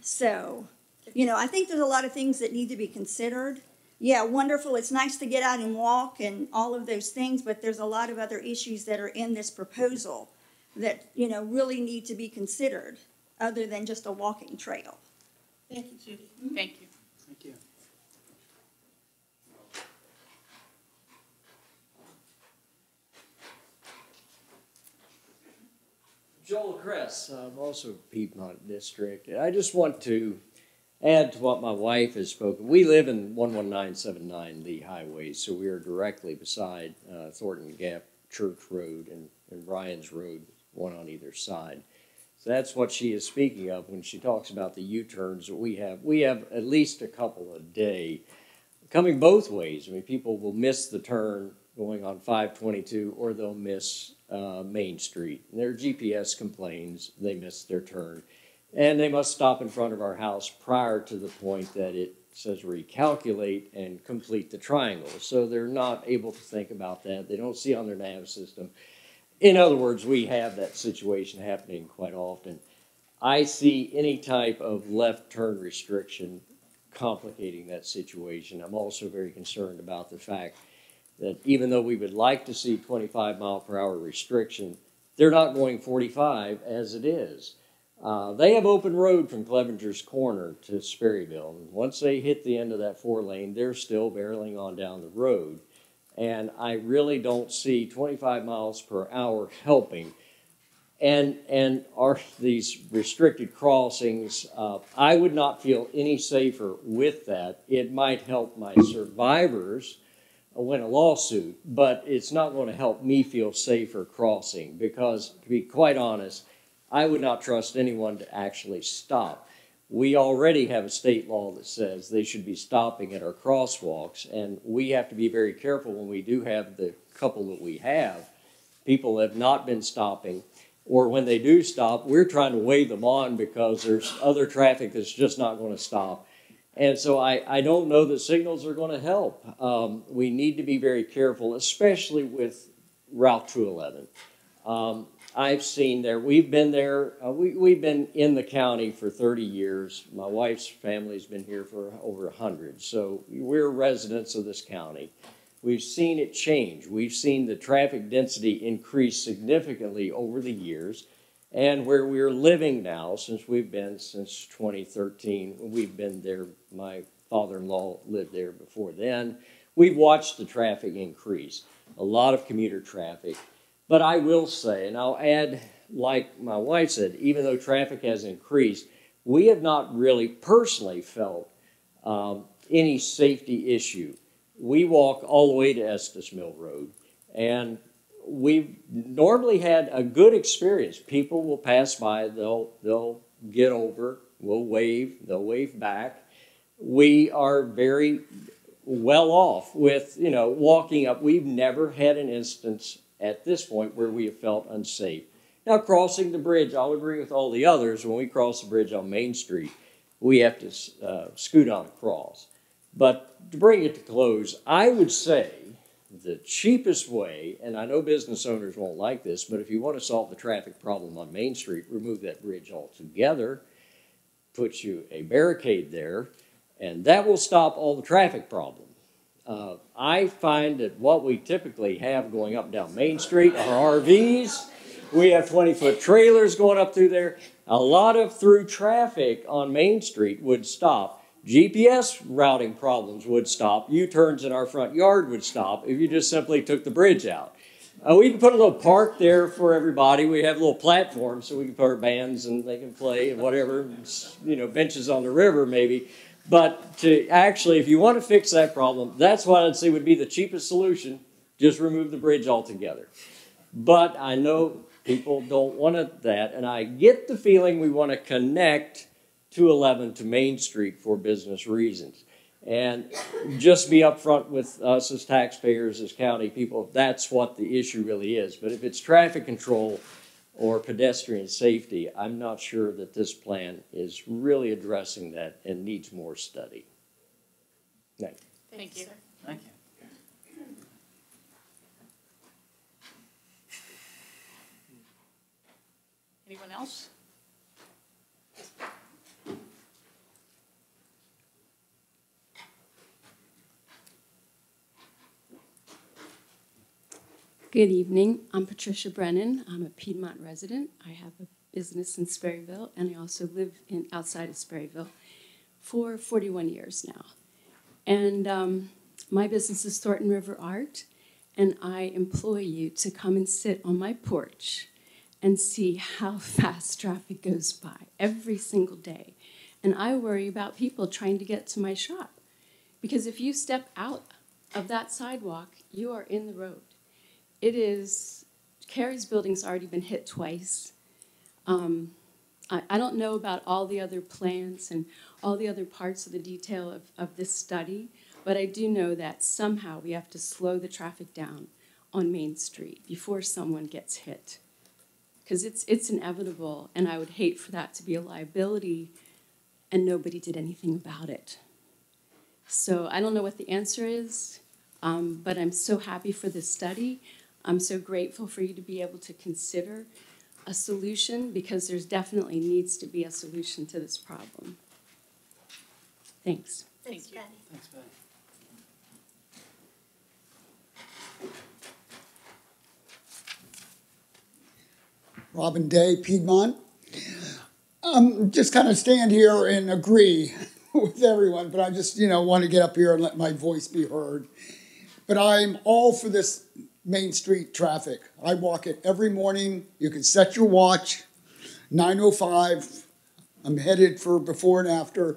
[SPEAKER 15] So, you know, I think there's a lot of things that need to be considered. Yeah, wonderful, it's nice to get out and walk and all of those things, but there's a lot of other issues that are in this proposal that, you know, really need to be considered, other than just a walking trail.
[SPEAKER 3] Thank you, Judy. Mm-hmm.
[SPEAKER 1] Thank you.
[SPEAKER 4] Thank you.
[SPEAKER 16] Joel Kress, I'm also Piedmont District. I just want to add to what my wife has spoken. We live in 11979 Lee Highway, so we are directly beside uh, Thornton Gap Church Road and, and Ryan's Road, one on either side. So that's what she is speaking of when she talks about the U-turns that we have. We have at least a couple a day coming both ways. I mean, people will miss the turn going on 522 or they'll miss uh, Main Street. And their GPS complains they missed their turn. And they must stop in front of our house prior to the point that it says recalculate and complete the triangle. So they're not able to think about that. They don't see on their nav system. In other words, we have that situation happening quite often. I see any type of left turn restriction complicating that situation. I'm also very concerned about the fact that even though we would like to see 25 mile per hour restriction, they're not going 45 as it is. Uh, they have open road from Clevenger's Corner to Sperryville. And once they hit the end of that four lane, they're still barreling on down the road. And I really don't see 25 miles per hour helping. And, and are these restricted crossings, uh, I would not feel any safer with that. It might help my survivors win a lawsuit, but it's not going to help me feel safer crossing because, to be quite honest, I would not trust anyone to actually stop. We already have a state law that says they should be stopping at our crosswalks, and we have to be very careful when we do have the couple that we have. People have not been stopping, or when they do stop, we're trying to wave them on because there's other traffic that's just not going to stop. And so I, I don't know that signals are going to help. Um, we need to be very careful, especially with Route 211. Um, I've seen there, we've been there, uh, we, we've been in the county for 30 years. My wife's family's been here for over 100. So we're residents of this county. We've seen it change. We've seen the traffic density increase significantly over the years. And where we're living now, since we've been since 2013, we've been there. My father in law lived there before then. We've watched the traffic increase, a lot of commuter traffic. But I will say, and I'll add, like my wife said, even though traffic has increased, we have not really personally felt um, any safety issue. We walk all the way to Estes Mill Road, and we've normally had a good experience. People will pass by, they'll, they'll get over, we'll wave, they'll wave back. We are very well off with, you know, walking up. We've never had an instance at this point where we have felt unsafe. Now, crossing the bridge, I'll agree with all the others. When we cross the bridge on Main Street, we have to uh, scoot on across. But to bring it to close, I would say the cheapest way, and I know business owners won't like this, but if you want to solve the traffic problem on Main Street, remove that bridge altogether, put you a barricade there, and that will stop all the traffic problem. Uh, I find that what we typically have going up and down Main Street are RVs. We have 20 foot trailers going up through there. A lot of through traffic on Main Street would stop GPS routing problems would stop. U-turns in our front yard would stop if you just simply took the bridge out. Uh, we can put a little park there for everybody. We have a little platform so we can put our bands and they can play and whatever, you know, benches on the river maybe. But to actually, if you want to fix that problem, that's what I'd say would be the cheapest solution. Just remove the bridge altogether. But I know people don't want that, and I get the feeling we want to connect 211 to Main Street for business reasons. And just be upfront with us as taxpayers, as county people, that's what the issue really is. But if it's traffic control or pedestrian safety, I'm not sure that this plan is really addressing that and needs more study. Thank
[SPEAKER 1] Thank you.
[SPEAKER 12] Thank you.
[SPEAKER 1] Anyone else?
[SPEAKER 17] Good evening. I'm Patricia Brennan. I'm a Piedmont resident. I have a business in Sperryville, and I also live in outside of Sperryville for 41 years now. And um, my business is Thornton River Art, and I employ you to come and sit on my porch and see how <laughs> fast traffic goes by every single day. And I worry about people trying to get to my shop because if you step out of that sidewalk, you are in the road. It is, Carrie's building's already been hit twice. Um, I, I don't know about all the other plans and all the other parts of the detail of, of this study, but I do know that somehow we have to slow the traffic down on Main Street before someone gets hit. Because it's, it's inevitable, and I would hate for that to be a liability and nobody did anything about it. So I don't know what the answer is, um, but I'm so happy for this study. I'm so grateful for you to be able to consider a solution because there's definitely needs to be a solution to this problem. Thanks.
[SPEAKER 1] Thank you.
[SPEAKER 12] Thanks, Betty.
[SPEAKER 18] Robin Day, Piedmont. Um, just kind of stand here and agree <laughs> with everyone, but I just, you know, want to get up here and let my voice be heard. But I'm all for this Main Street traffic. I walk it every morning. You can set your watch, 9.05. I'm headed for before and after.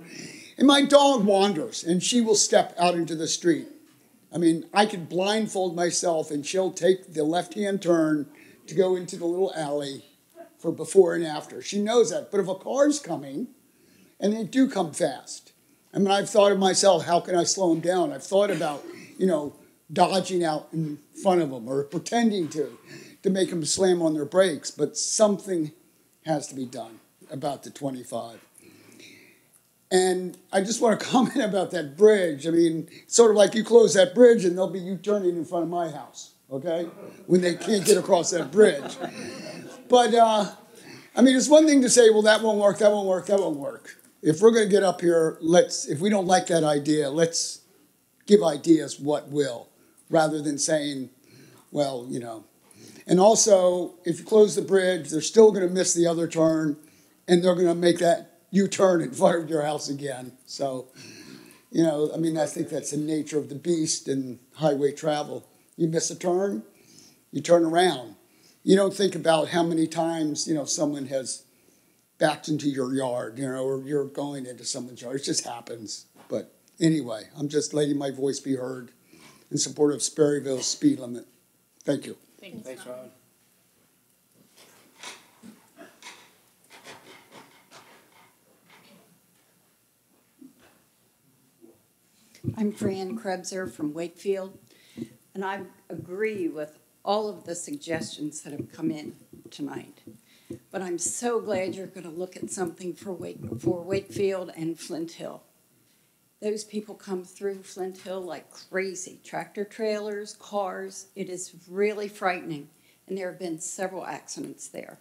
[SPEAKER 18] And my dog wanders, and she will step out into the street. I mean, I could blindfold myself, and she'll take the left-hand turn to go into the little alley for before and after. She knows that. But if a car's coming, and they do come fast, I mean, I've thought of myself, how can I slow them down? I've thought about, you know, dodging out in front of them or pretending to, to make them slam on their brakes. But something has to be done about the 25. And I just want to <laughs> comment about that bridge. I mean, sort of like you close that bridge and they'll be you turning in front of my house, okay? When they can't get across that bridge. But, uh, I mean, it's one thing to say, well, that won't work, that won't work, that won't work. If we're going to get up here, let's, if we don't like that idea, let's give ideas what will, rather than saying, well, you know. And also, if you close the bridge, they're still going to miss the other turn, and they're going to make that U turn in <laughs> front of your house again. So, you know, I mean, I think that's the nature of the beast in highway travel. You miss a turn, you turn around. You don't think about how many times, you know, someone has backed into your yard, you know, or you're going into someone's yard. It just happens. But anyway, I'm just letting my voice be heard in support of Sperryville's speed limit. Thank you.
[SPEAKER 12] Thanks, Robin.
[SPEAKER 19] I'm Fran Krebser from Wakefield, and I agree with all of the suggestions that have come in tonight. But I'm so glad you're going to look at something for Wake, for Wakefield and Flint Hill. Those people come through Flint Hill like crazy. Tractor trailers, cars. It is really frightening, and there have been several accidents there.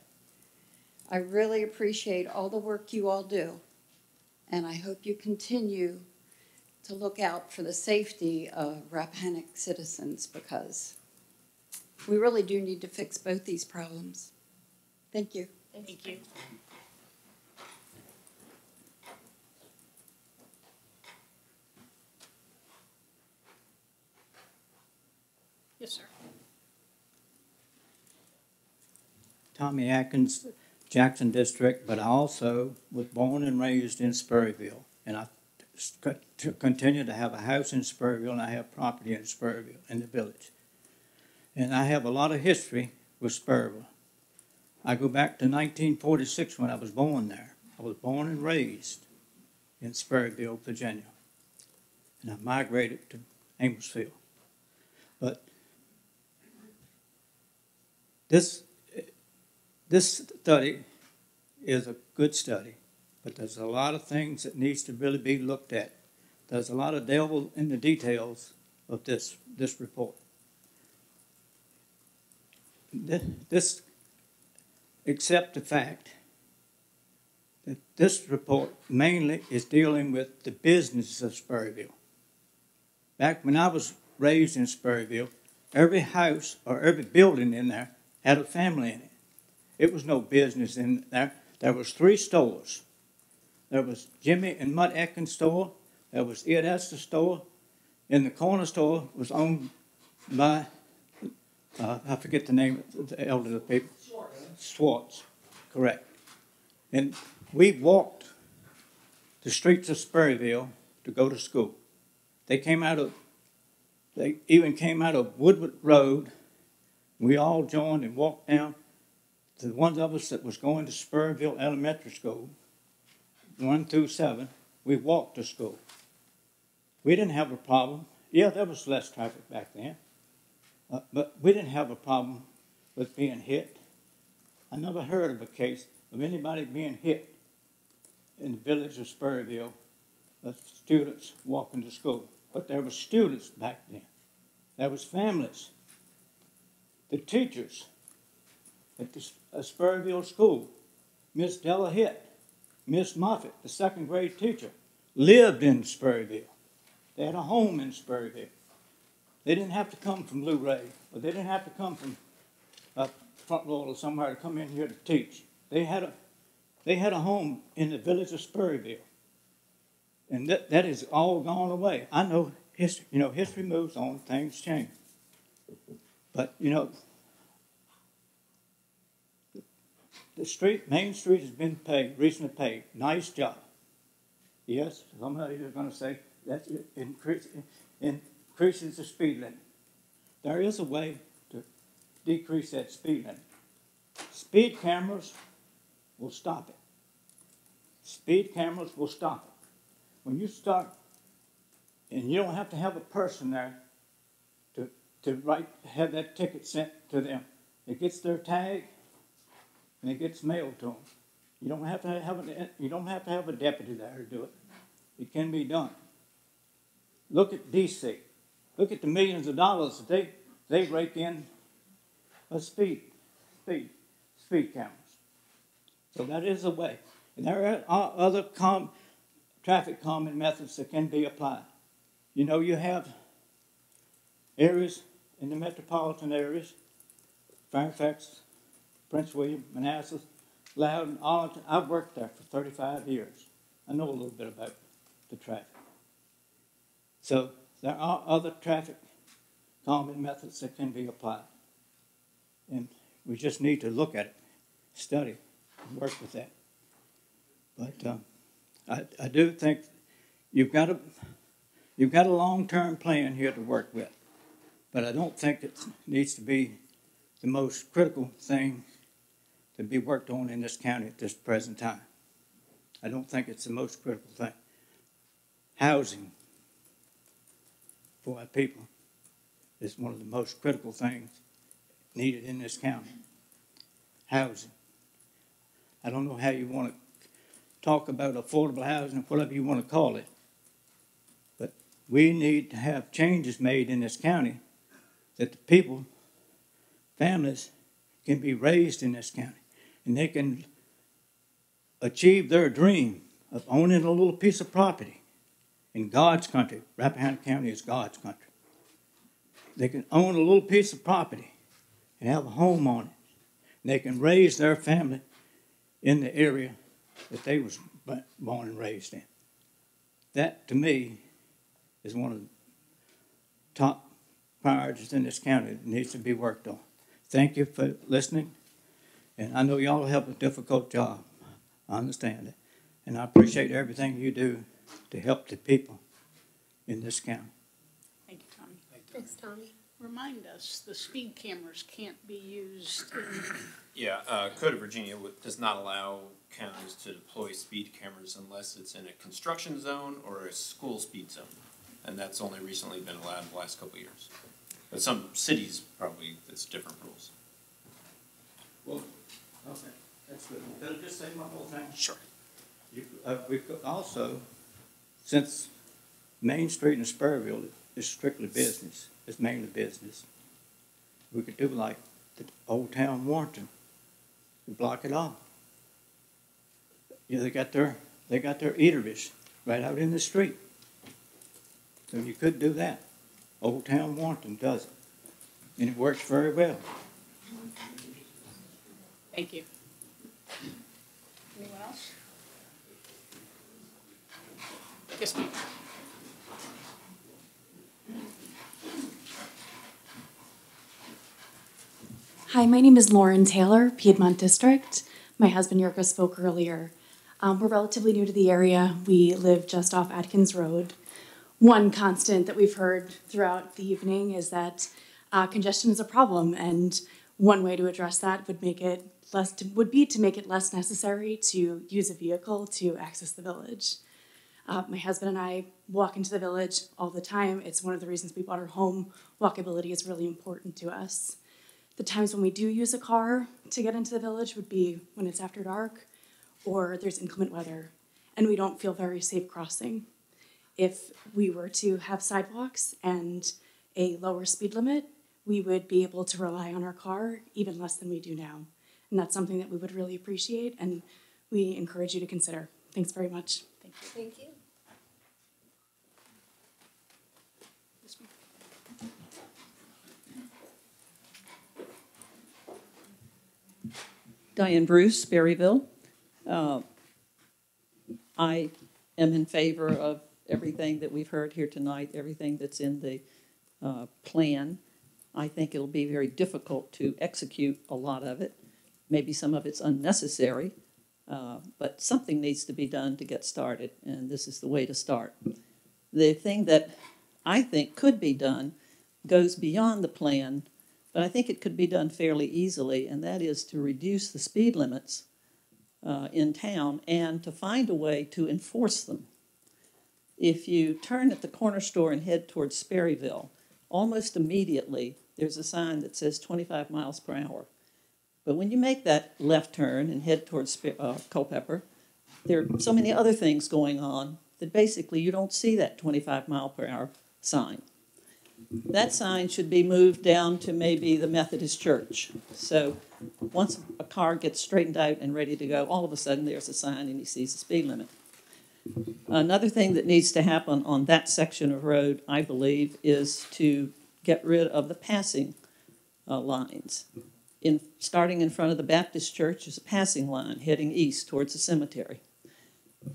[SPEAKER 19] I really appreciate all the work you all do, and I hope you continue to look out for the safety of Rappahannock citizens because we really do need to fix both these problems. Thank you.
[SPEAKER 1] Thank you. Yes, sir.
[SPEAKER 20] Tommy Atkins, Jackson District, but I also was born and raised in Sperryville. And I to continue to have a house in Sperryville and I have property in Sperryville, in the village. And I have a lot of history with Sperryville. I go back to 1946 when I was born there. I was born and raised in Sperryville, Virginia. And I migrated to Amissville. But this, this study is a good study, but there's a lot of things that needs to really be looked at there's a lot of devil in the details of this, this report. This, accept the fact that this report mainly is dealing with the business of Sperryville. Back when I was raised in Sperryville, every house or every building in there had a family in it. It was no business in there. There was three stores. There was Jimmy and Mutt Atkins store. There was Ed Esther store. And the corner store was owned by, uh, I forget the name of the elderly people. Swartz, correct. And we walked the streets of Sperryville to go to school. They came out of, they even came out of Woodward Road. We all joined and walked down. The ones of us that was going to Sperryville Elementary School, one through seven, we walked to school. We didn't have a problem. Yeah, there was less traffic back then. Uh, but we didn't have a problem with being hit. I never heard of a case of anybody being hit in the village of Sperryville of students walking to school. But there were students back then. There was families. The teachers at the uh, Sperryville School, Miss Della Hitt, Miss Moffett, the second grade teacher, lived in Sperryville. They had a home in Sperryville. They didn't have to come from Blue Luray, or they didn't have to come from uh, Front Royal or somewhere to come in here to teach. They had a, they had a home in the village of Sperryville. And that, that is all gone away. I know history, you know, history moves on, things change. But, you know, the street, Main Street has been paid, recently paid. Nice job. Yes, somebody is going to say that increase, increases the speed limit. There is a way to decrease that speed limit. Speed cameras will stop it. Speed cameras will stop it. When you start, and you don't have to have a person there to, write, have that ticket sent to them. It gets their tag, and it gets mailed to them. You don't have to have a, you don't have to have a deputy there to do it. It can be done. Look at DC. Look at the millions of dollars that they they rake in a speed speed speed cameras. So that is a way. And there are other com, traffic calming methods that can be applied. You know, you have areas in the metropolitan areas, Fairfax, Prince William, Manassas, Loudoun, Arlington. I've worked there for 35 years. I know a little bit about the traffic. So there are other traffic calming methods that can be applied. And we just need to look at it, study, and work with that. But um, I, I do think you've got a, you've got a long-term plan here to work with. But I don't think it needs to be the most critical thing to be worked on in this county at this present time. I don't think it's the most critical thing. Housing for our people is one of the most critical things needed in this county. Housing. I don't know how you want to talk about affordable housing, whatever you want to call it, but we need to have changes made in this county that the people, families, can be raised in this county and they can achieve their dream of owning a little piece of property in God's country. Rappahannock County is God's country. They can own a little piece of property and have a home on it. And they can raise their family in the area that they was born and raised in. That, to me, is one of the top priorities in this county that needs to be worked on. Thank you for listening. And I know y'all have a difficult job. I understand it. And I appreciate everything you do to help the people in this county.
[SPEAKER 1] Thank you, Tommy.
[SPEAKER 3] Thanks, Tommy.
[SPEAKER 1] Remind us, the speed cameras can't be used in,
[SPEAKER 2] Yeah, uh, Code of Virginia does not allow counties to deploy speed cameras unless it's in a construction zone or a school speed zone. And that's only recently been allowed in the last couple of years. But some cities probably, it's different rules.
[SPEAKER 20] Well, okay, that's good. Could I just say my whole thing?
[SPEAKER 2] Sure.
[SPEAKER 20] You, uh, we could also, since Main Street in Sperryville is strictly business, it's mainly business. We could do like the Old Town Warrenton, We block it off. Yeah, they got their, they got their eateries right out in the street. So you could do that. Old Town Warrenton does it, and it works very well.
[SPEAKER 1] Thank you. Anyone else? Yes, ma'am.
[SPEAKER 21] Hi, my name is Lauren Taylor, Piedmont District. My husband Yurko spoke earlier. Um, we're relatively new to the area. We live just off Atkins Road. One constant that we've heard throughout the evening is that uh, congestion is a problem, and one way to address that would make it less to, would be to make it less necessary to use a vehicle to access the village. Uh, my husband and I walk into the village all the time. It's one of the reasons we bought our home. Walkability is really important to us. The times when we do use a car to get into the village would be when it's after dark or there's inclement weather and we don't feel very safe crossing. If we were to have sidewalks and a lower speed limit, we would be able to rely on our car even less than we do now. And that's something that we would really appreciate and we encourage you to consider. Thanks very much. Thank you.
[SPEAKER 3] Thank you.
[SPEAKER 22] Diane Bruce, Sperryville. Uh, I am in favor of everything that we've heard here tonight, everything that's in the uh, plan. I think it'll be very difficult to execute a lot of it. Maybe some of it's unnecessary, uh, but something needs to be done to get started, and this is the way to start. The thing that I think could be done goes beyond the plan but I think it could be done fairly easily, and that is to reduce the speed limits uh, in town and to find a way to enforce them. If you turn at the corner store and head towards Sperryville, almost immediately there's a sign that says 25 miles per hour. But when you make that left turn and head towards uh, Culpeper, there are so many other things going on that basically you don't see that 25 mile per hour sign that sign should be moved down to maybe the Methodist church. So once a car gets straightened out and ready to go, all of a sudden there's a sign and he sees the speed limit. Another thing that needs to happen on that section of road, I believe, is to get rid of the passing uh, lines. In, starting in front of the Baptist church is a passing line heading east towards the cemetery.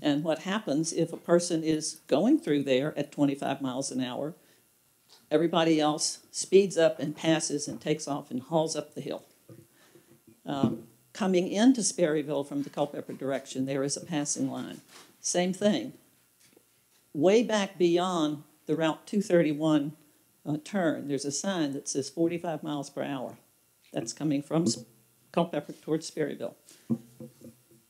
[SPEAKER 22] And what happens if a person is going through there at 25 miles an hour Everybody else speeds up and passes and takes off and hauls up the hill. Um, coming into Sperryville from the Culpeper direction, there is a passing line. Same thing. Way back beyond the Route 231 uh, turn, there's a sign that says 45 miles per hour. That's coming from Culpeper towards Sperryville.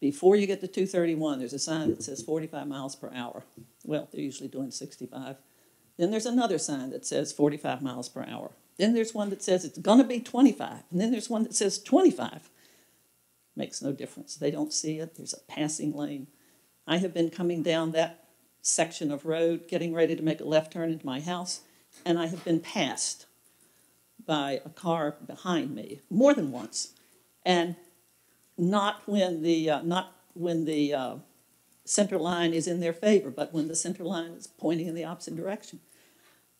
[SPEAKER 22] Before you get to 231, there's a sign that says 45 miles per hour. Well, they're usually doing 65. Then there's another sign that says 45 miles per hour. Then there's one that says it's going to be 25. And then there's one that says 25. Makes no difference. They don't see it. There's a passing lane. I have been coming down that section of road, getting ready to make a left turn into my house, and I have been passed by a car behind me more than once, and not when the uh, not when the uh, center line is in their favor, but when the center line is pointing in the opposite direction.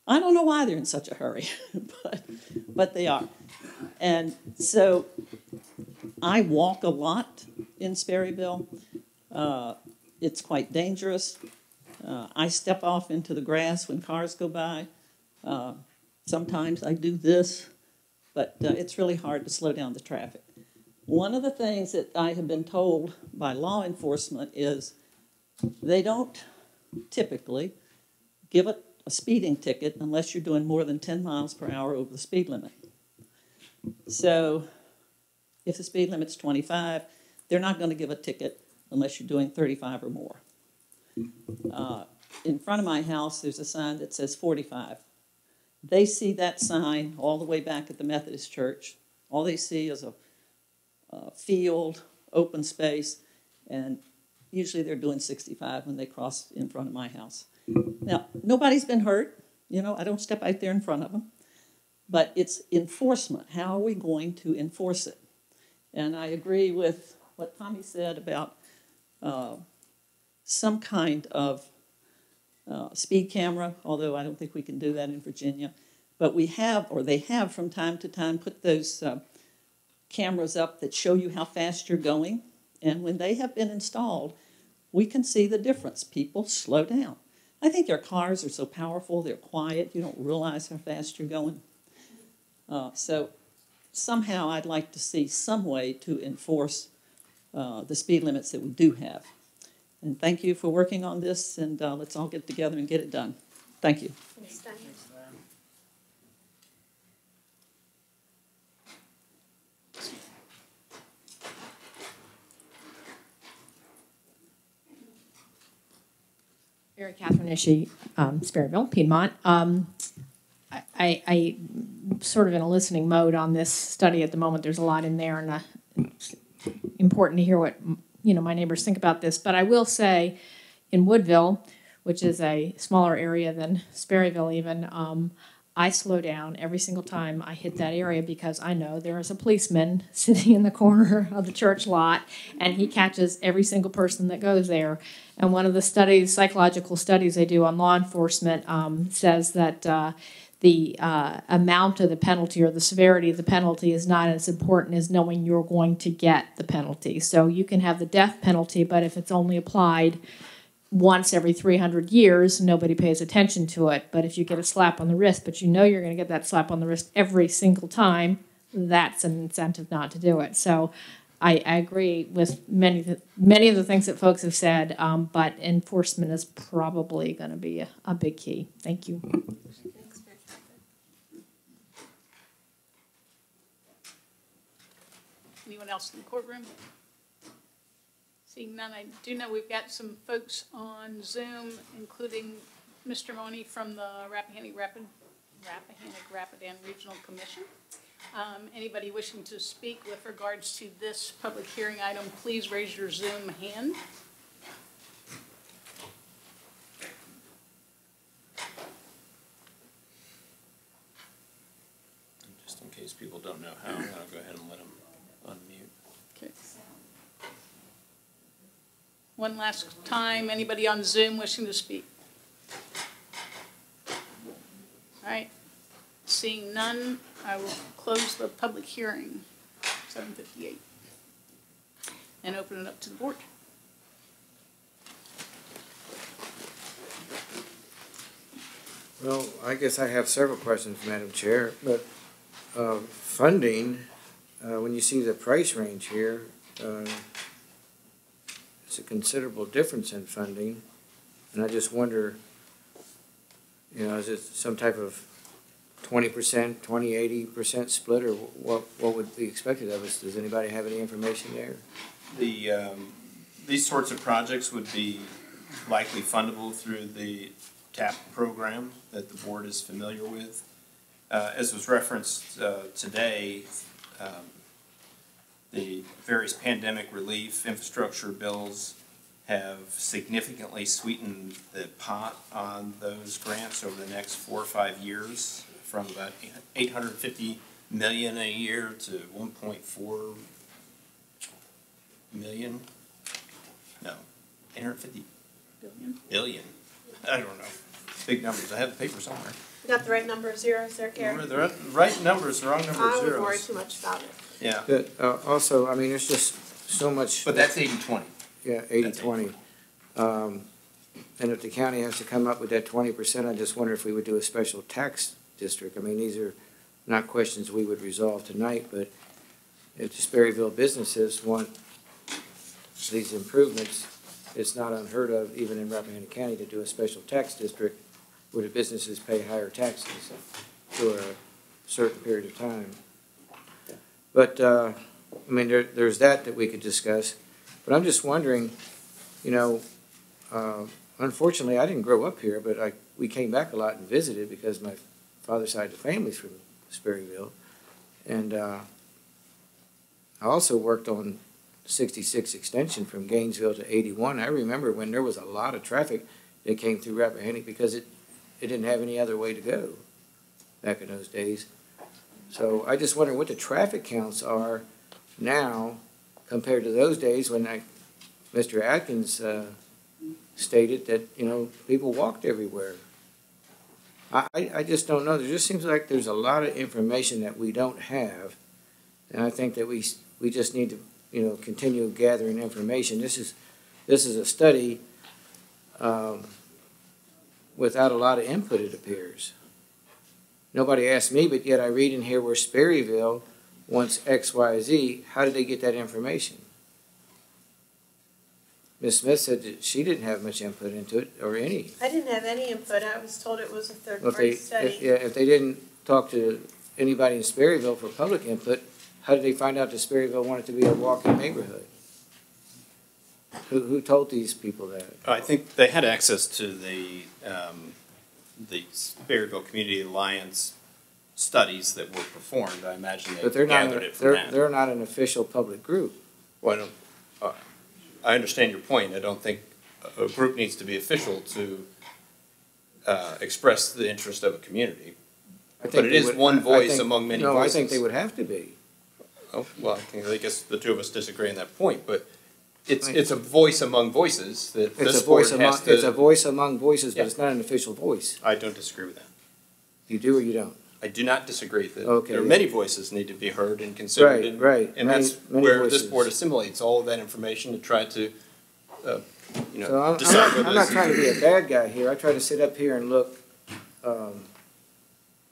[SPEAKER 22] I don't know why they're in such a hurry, <laughs> but, but they are. And so I walk a lot in Sperryville. Uh, it's quite dangerous. Uh, I step off into the grass when cars go by. Uh, sometimes I do this, but uh, it's really hard to slow down the traffic. One of the things that I have been told by law enforcement is they don't typically give it a speeding ticket unless you're doing more than 10 miles per hour over the speed limit. So if the speed limit's 25, they're not going to give a ticket unless you're doing 35 or more. Uh, in front of my house, there's a sign that says 45. They see that sign all the way back at the Methodist Church. All they see is a, a field, open space, and usually they're doing 65 when they cross in front of my house. Now, nobody's been hurt, you know, I don't step out there in front of them. But it's enforcement. How are we going to enforce it? And I agree with what Tommy said about uh, some kind of uh, speed camera, although I don't think we can do that in Virginia. But we have, or they have from time to time, put those uh, cameras up that show you how fast you're going. And when they have been installed, we can see the difference. People slow down. I think their cars are so powerful, they're quiet, you don't realize how fast you're going. Uh, so somehow I'd like to see some way to enforce uh, the speed limits that we do have. And thank you for working on this, and uh, let's all get together and get it done. Thank you.
[SPEAKER 23] Mary Catherine Ishii, um, Sperryville, Piedmont. Um, I, I, I sort of in a listening mode on this study at the moment. There's a lot in there, and uh, it's important to hear what you know my neighbors think about this. But I will say, in Woodville, which is a smaller area than Sperryville, even um, I slow down every single time I hit that area because I know there is a policeman <laughs> sitting in the corner of the church lot, and he catches every single person that goes there. And one of the studies, psychological studies they do on law enforcement, um, says that. Uh, the uh, amount of the penalty or the severity of the penalty is not as important as knowing you're going to get the penalty. So you can have the death penalty, but if it's only applied once every 300 years, nobody pays attention to it. But if you get a slap on the wrist, but you know you're going to get that slap on the wrist every single time, that's an incentive not to do it. So I, I agree with many many of the things that folks have said, um, but enforcement is probably going to be a, a big key. Thank you. <laughs>
[SPEAKER 1] else in the courtroom? Seeing none, I do know we've got some folks on Zoom, including Mr. Mauney from the Rappahannock Rapid, Rappahannock Rapidan Regional Commission. Um, anybody wishing to speak with regards to this public hearing item, please raise your Zoom hand.
[SPEAKER 2] Just in case people don't know how, gonna go ahead and let them unmute.
[SPEAKER 1] Okay. One last time, anybody on Zoom wishing to speak? All right, seeing none, I will close the public hearing, seven fifty-eight, and open it up to the board.
[SPEAKER 4] Well, I guess I have several questions, Madam Chair, but uh, funding, uh, when you see the price range here, uh, it's a considerable difference in funding, and I just wonder, you know, is it some type of twenty percent, 20, 80 percent split, or what, what would be expected of us? Does anybody have any information there?
[SPEAKER 2] The, um, these sorts of projects would be likely fundable through the TAP program that the board is familiar with. Uh, as was referenced, uh, today, um, the various pandemic relief infrastructure bills have significantly sweetened the pot on those grants over the next four or five years from about eight hundred and fifty million a year to one point four million. No, eight hundred and fifty
[SPEAKER 1] Billion.
[SPEAKER 2] billion. I don't know. Big numbers. I have the paper somewhere.
[SPEAKER 3] You got the right number of zeros there, Garrey?
[SPEAKER 2] The right- numbers, the wrong number of
[SPEAKER 3] I would worry
[SPEAKER 2] zeros.
[SPEAKER 3] too much about it.
[SPEAKER 2] Yeah.
[SPEAKER 4] But uh, also, I mean, there's just so much.
[SPEAKER 2] But that's eighty twenty.
[SPEAKER 4] Yeah, eighty twenty. Um, and if the county has to come up with that twenty percent, I just wonder if we would do a special tax district. I mean, these are not questions we would resolve tonight, but if the Sperryville businesses want these improvements, it's not unheard of, even in Rappahannock County, to do a special tax district where the businesses pay higher taxes for a certain period of time. But, uh, I mean, there, there's that that we could discuss. But I'm just wondering, you know, uh, unfortunately, I didn't grow up here, but I, we came back a lot and visited because my father's side of the family's from Sperryville. And, uh, I also worked on sixty-six extension from Gainesville to eighty-one. I remember when there was a lot of traffic. that came through Rappahannock because it, it didn't have any other way to go back in those days. So I just wonder what the traffic counts are now compared to those days when I, Mr. Atkins, uh, stated that, you know, people walked everywhere. I, I, just don't know. There just seems like there's a lot of information that we don't have. And I think that we, we just need to, you know, continue gathering information. This is, this is a study, um, without a lot of input, it appears. Nobody asked me, but yet I read in here where Sperryville wants X, Y, Z. How did they get that information? Ms. Smith said that she didn't have much input into it, or any.
[SPEAKER 3] I didn't have any input. I was told it was a
[SPEAKER 4] If
[SPEAKER 3] third-party
[SPEAKER 4] they,
[SPEAKER 3] study.
[SPEAKER 4] if, yeah, if they didn't talk to anybody in Sperryville for public input, how did they find out that Sperryville wanted to be a walking neighborhood? Who, who told these people that?
[SPEAKER 2] I think they had access to the, um, the Sperryville Community Alliance studies that were performed. I imagine they
[SPEAKER 4] But they're not,
[SPEAKER 2] gathered it from
[SPEAKER 4] they're,
[SPEAKER 2] that.
[SPEAKER 4] they're not an official public group.
[SPEAKER 2] Well, I don't, uh, I understand your point. I don't think a group needs to be official to, uh, express the interest of a community.
[SPEAKER 4] I
[SPEAKER 2] But it
[SPEAKER 4] they would-
[SPEAKER 2] one voice
[SPEAKER 4] think-
[SPEAKER 2] among many
[SPEAKER 4] No,
[SPEAKER 2] voices.
[SPEAKER 4] I think they would have to be.
[SPEAKER 2] Oh, well, I think, I guess the two of us disagree on that point, but it's,
[SPEAKER 4] Right.
[SPEAKER 2] it's a voice among voices that
[SPEAKER 4] It's
[SPEAKER 2] this
[SPEAKER 4] a
[SPEAKER 2] board
[SPEAKER 4] voice
[SPEAKER 2] has
[SPEAKER 4] among, it's a voice among voices, but it's not an official voice.
[SPEAKER 2] I don't disagree with that.
[SPEAKER 4] You do or you don't?
[SPEAKER 2] I do not disagree that
[SPEAKER 4] Okay,
[SPEAKER 2] there are
[SPEAKER 4] yeah.
[SPEAKER 2] many voices need to be heard and considered.
[SPEAKER 4] Right,
[SPEAKER 2] and-
[SPEAKER 4] right.
[SPEAKER 2] And
[SPEAKER 4] Many-
[SPEAKER 2] that's
[SPEAKER 4] many
[SPEAKER 2] where this board assimilates all of that information to try to, uh, you
[SPEAKER 4] So
[SPEAKER 2] know,
[SPEAKER 4] I'm, I'm
[SPEAKER 2] decide
[SPEAKER 4] not, I'm not trying to be a bad guy here. I try to sit up here and look, um,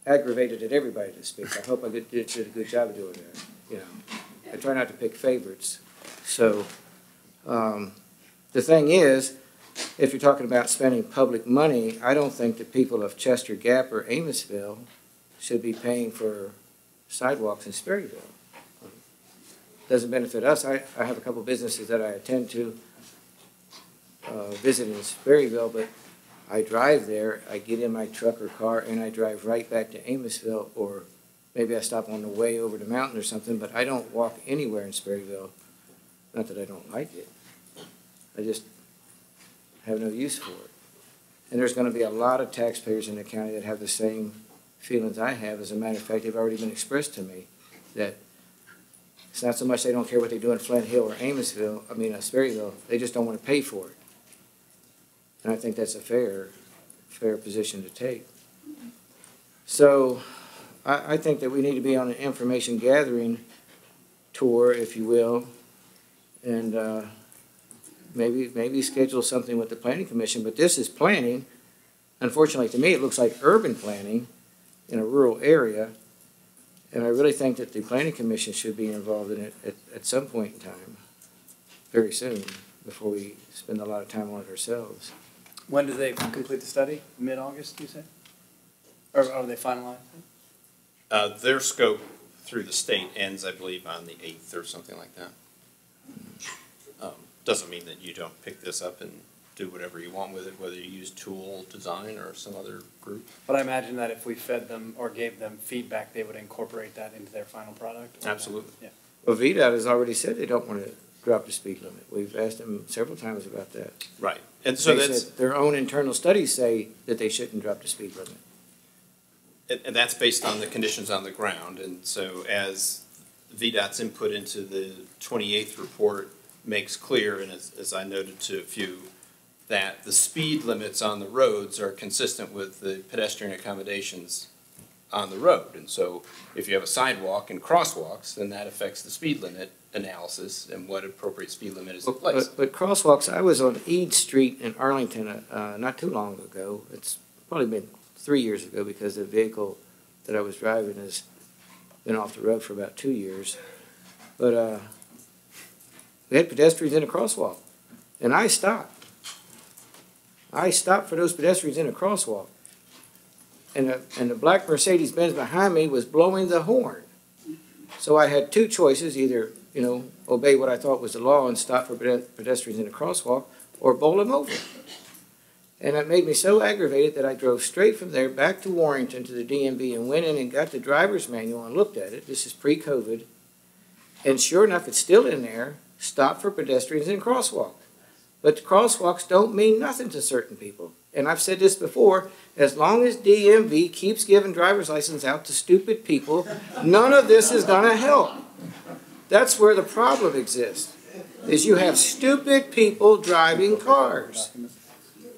[SPEAKER 4] aggravated at everybody to speak. I hope I did, did did a good job of doing that, you know. I try not to pick favorites. So, um, the thing is, if you're talking about spending public money, I don't think the people of Chester Gap or Amissville should be paying for sidewalks in Sperryville. Doesn't benefit us. I, I have a couple businesses that I attend to, uh, visit in Sperryville, but I drive there, I get in my truck or car, and I drive right back to Amissville, or maybe I stop on the way over the mountain or something, but I don't walk anywhere in Sperryville. Not that I don't like it. I just have no use for it. And there's gonna be a lot of taxpayers in the county that have the same feelings I have. As a matter of fact, they've already been expressed to me, that it's not so much they don't care what they do in Flint Hill or Amissville, I mean, uh, Sperryville, they just don't wanna pay for it. And I think that's a fair, fair position to take. So, I, I think that we need to be on an information gathering tour, if you will, and, uh, maybe, maybe schedule something with the planning commission, but this is planning. Unfortunately, to me, it looks like urban planning in a rural area. And I really think that the planning commission should be involved in it at, at some point in time, very soon, before we spend a lot of time on it ourselves.
[SPEAKER 24] When do they complete the study? Mid-August, you say? Or are they finalized?
[SPEAKER 2] Uh, their scope through the state ends, I believe, on the eighth or something like that. Doesn't mean that you don't pick this up and do whatever you want with it, whether you use Toole Design or some other group.
[SPEAKER 24] But I imagine that if we fed them or gave them feedback, they would incorporate that into their final product?
[SPEAKER 2] Absolutely.
[SPEAKER 24] Yeah.
[SPEAKER 4] Well, VDOT has already said they don't want to drop the speed limit. We've asked them several times about that.
[SPEAKER 2] Right. And so
[SPEAKER 4] They
[SPEAKER 2] that's,
[SPEAKER 4] Their own internal studies say that they shouldn't drop the speed limit.
[SPEAKER 2] and, and that's based on the conditions on the ground. And so as VDOT's input into the twenty-eighth report makes clear, and as, as I noted to a few, that the speed limits on the roads are consistent with the pedestrian accommodations on the road. And so if you have a sidewalk and crosswalks, then that affects the speed limit analysis and what appropriate speed limit is in place.
[SPEAKER 4] But, but crosswalks, I was on Eads Street in Arlington, uh, not too long ago. It's probably been three years ago because the vehicle that I was driving has been off the road for about two years. But, uh, we had pedestrians in a crosswalk and I stopped. I stopped for those pedestrians in a crosswalk. And the, and the black Mercedes Benz behind me was blowing the horn. So I had two choices, either, you know, obey what I thought was the law and stop for pedestrians in a crosswalk, or bowl them over. And it made me so aggravated that I drove straight from there back to Warrenton to the DMV and went in and got the driver's manual and looked at it. This is pre-COVID. And sure enough, it's still in there, stop for pedestrians in crosswalk. But crosswalks don't mean nothing to certain people. And I've said this before, as long as DMV keeps giving driver's license out to stupid people, none of this is gonna help. That's where the problem exists, is you have stupid people driving cars.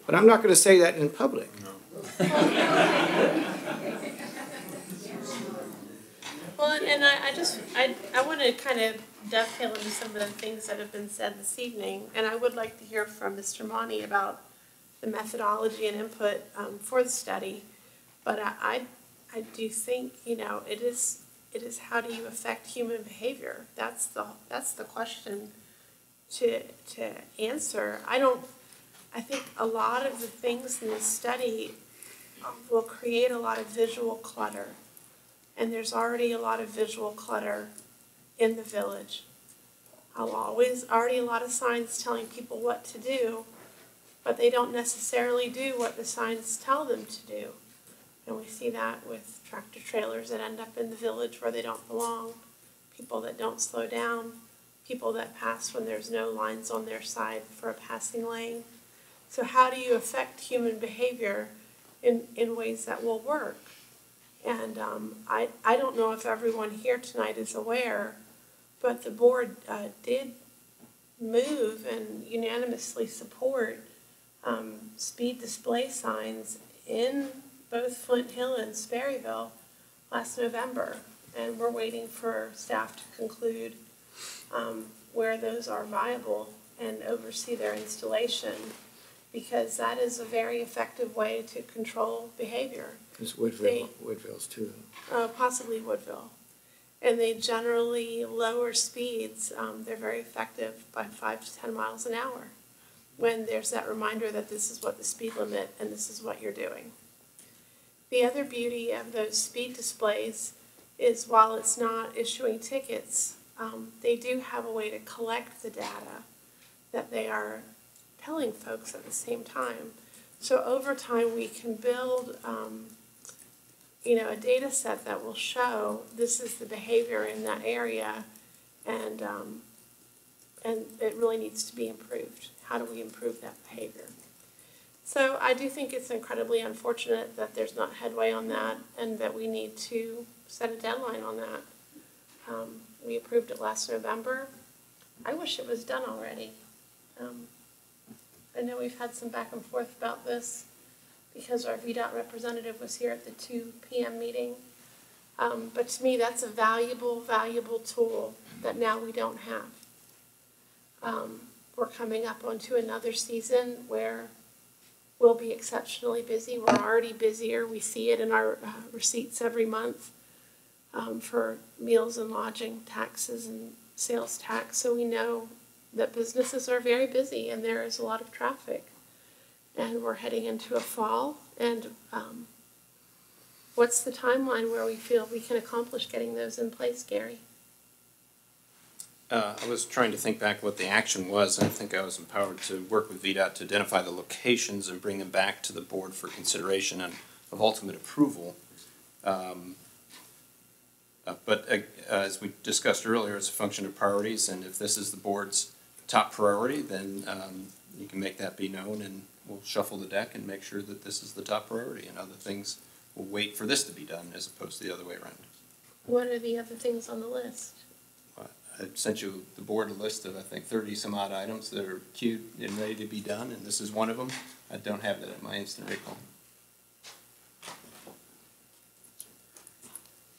[SPEAKER 4] But I'm not gonna say that in public. <laughs>
[SPEAKER 3] Well, and- and I, I just, I, I want to kind of dovetail into some of the things that have been said this evening. And I would like to hear from Mr. Mauney about the methodology and input um, for the study. But I, I, I do think, you know, it is, it is how do you affect human behavior? That's the, that's the question to, to answer. I don't, I think a lot of the things in this study um, will create a lot of visual clutter. And there's already a lot of visual clutter in the village. I'll always, already a lot of signs telling people what to do, but they don't necessarily do what the signs tell them to do. And we see that with tractor trailers that end up in the village where they don't belong, people that don't slow down, people that pass when there's no lines on their side for a passing lane. So how do you affect human behavior in, in ways that will work? And um, I, I don't know if everyone here tonight is aware, but the board uh, did move and unanimously support um, speed display signs in both Flint Hill and Sperryville last November. And we're waiting for staff to conclude um, where those are viable and oversee their installation because that is a very effective way to control behavior.
[SPEAKER 4] It's Woodville,
[SPEAKER 3] They-
[SPEAKER 4] Woodville's too.
[SPEAKER 3] uh, possibly Woodville. And they generally lower speeds. Um, they're very effective by five to 10 miles an hour when there's that reminder that this is what the speed limit and this is what you're doing. The other beauty of those speed displays is while it's not issuing tickets, um, they do have a way to collect the data that they are telling folks at the same time. So over time, we can build um, you know, a data set that will show this is the behavior in that area and, um, and it really needs to be improved. How do we improve that behavior? So I do think it's incredibly unfortunate that there's not headway on that and that we need to set a deadline on that. Um, we approved it last November. I wish it was done already. Um, I know we've had some back and forth about this because our VDOT representative was here at the two PM meeting. Um, but to me, that's a valuable, valuable tool that now we don't have. Um, we're coming up onto another season where we'll be exceptionally busy. We're already busier. We see it in our uh, receipts every month um, for meals and lodging taxes and sales tax. So we know that businesses are very busy and there is a lot of traffic and we're heading into a fall. And um, what's the timeline where we feel we can accomplish getting those in place, Garrey?
[SPEAKER 2] Uh, I was trying to think back what the action was, and I think I was empowered to work with VDOT to identify the locations and bring them back to the board for consideration and of ultimate approval. Um, uh, But uh, as we discussed earlier, it's a function of priorities, and if this is the board's top priority, then um, you can make that be known, and we'll shuffle the deck and make sure that this is the top priority, and other things will wait for this to be done as opposed to the other way around.
[SPEAKER 3] What are the other things on the list?
[SPEAKER 2] I sent you, the board, a list of, I think, thirty-some odd items that are queued and ready to be done, and this is one of them. I don't have that at my instant recall.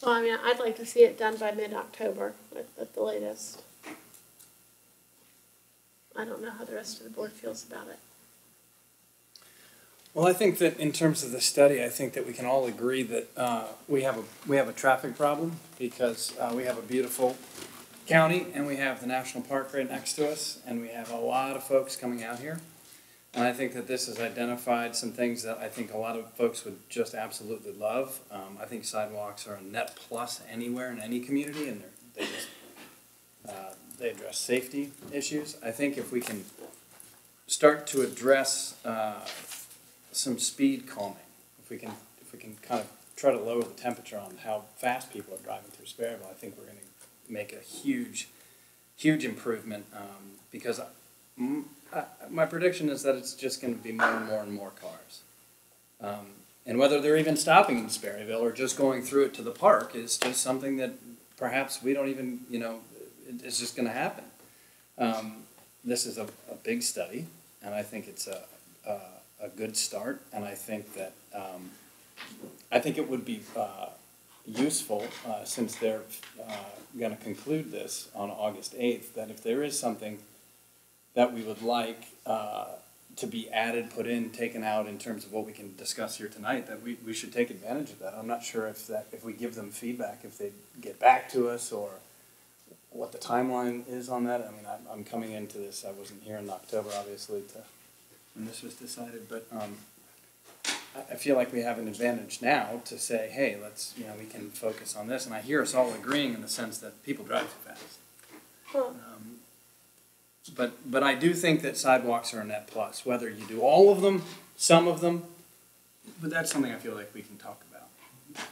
[SPEAKER 3] Well, I mean, I'd like to see it done by mid-October at, at the latest. I don't know how the rest of the board feels about it.
[SPEAKER 24] Well, I think that in terms of the study, I think that we can all agree that uh, we have a we have a traffic problem because uh, we have a beautiful county and we have the national park right next to us, and we have a lot of folks coming out here. And I think that this has identified some things that I think a lot of folks would just absolutely love. Um, I think sidewalks are a net plus anywhere in any community, and they just uh, they address safety issues. I think if we can start to address uh, some speed calming, if we can if we can kind of try to lower the temperature on how fast people are driving through Sperryville, I think we're going to make a huge, huge improvement um, because My prediction is that it's just gonna be more and more and more cars. Um, And whether they're even stopping in Sperryville or just going through it to the park is just something that perhaps we don't even, you know, it- it's just gonna happen. Um, This is a, a big study, and I think it's a, a, a good start, and I think that, um, I think it would be, uh, useful, uh, since they're, uh, gonna conclude this on August eighth, that if there is something that we would like uh, to be added, put in, taken out in terms of what we can discuss here tonight, that we, we should take advantage of that. I'm not sure if that, if we give them feedback, if they get back to us or what the timeline is on that. I mean, I'm, I'm coming into this, I wasn't here in October, obviously, to, when this was decided, but, um, I, feel like we have an advantage now to say, hey, let's, you know, we can focus on this. And I hear us all agreeing in the sense that people drive too fast.
[SPEAKER 3] Well,
[SPEAKER 24] Um, But, but I do think that sidewalks are a net plus, whether you do all of them, some of them, but that's something I feel like we can talk about.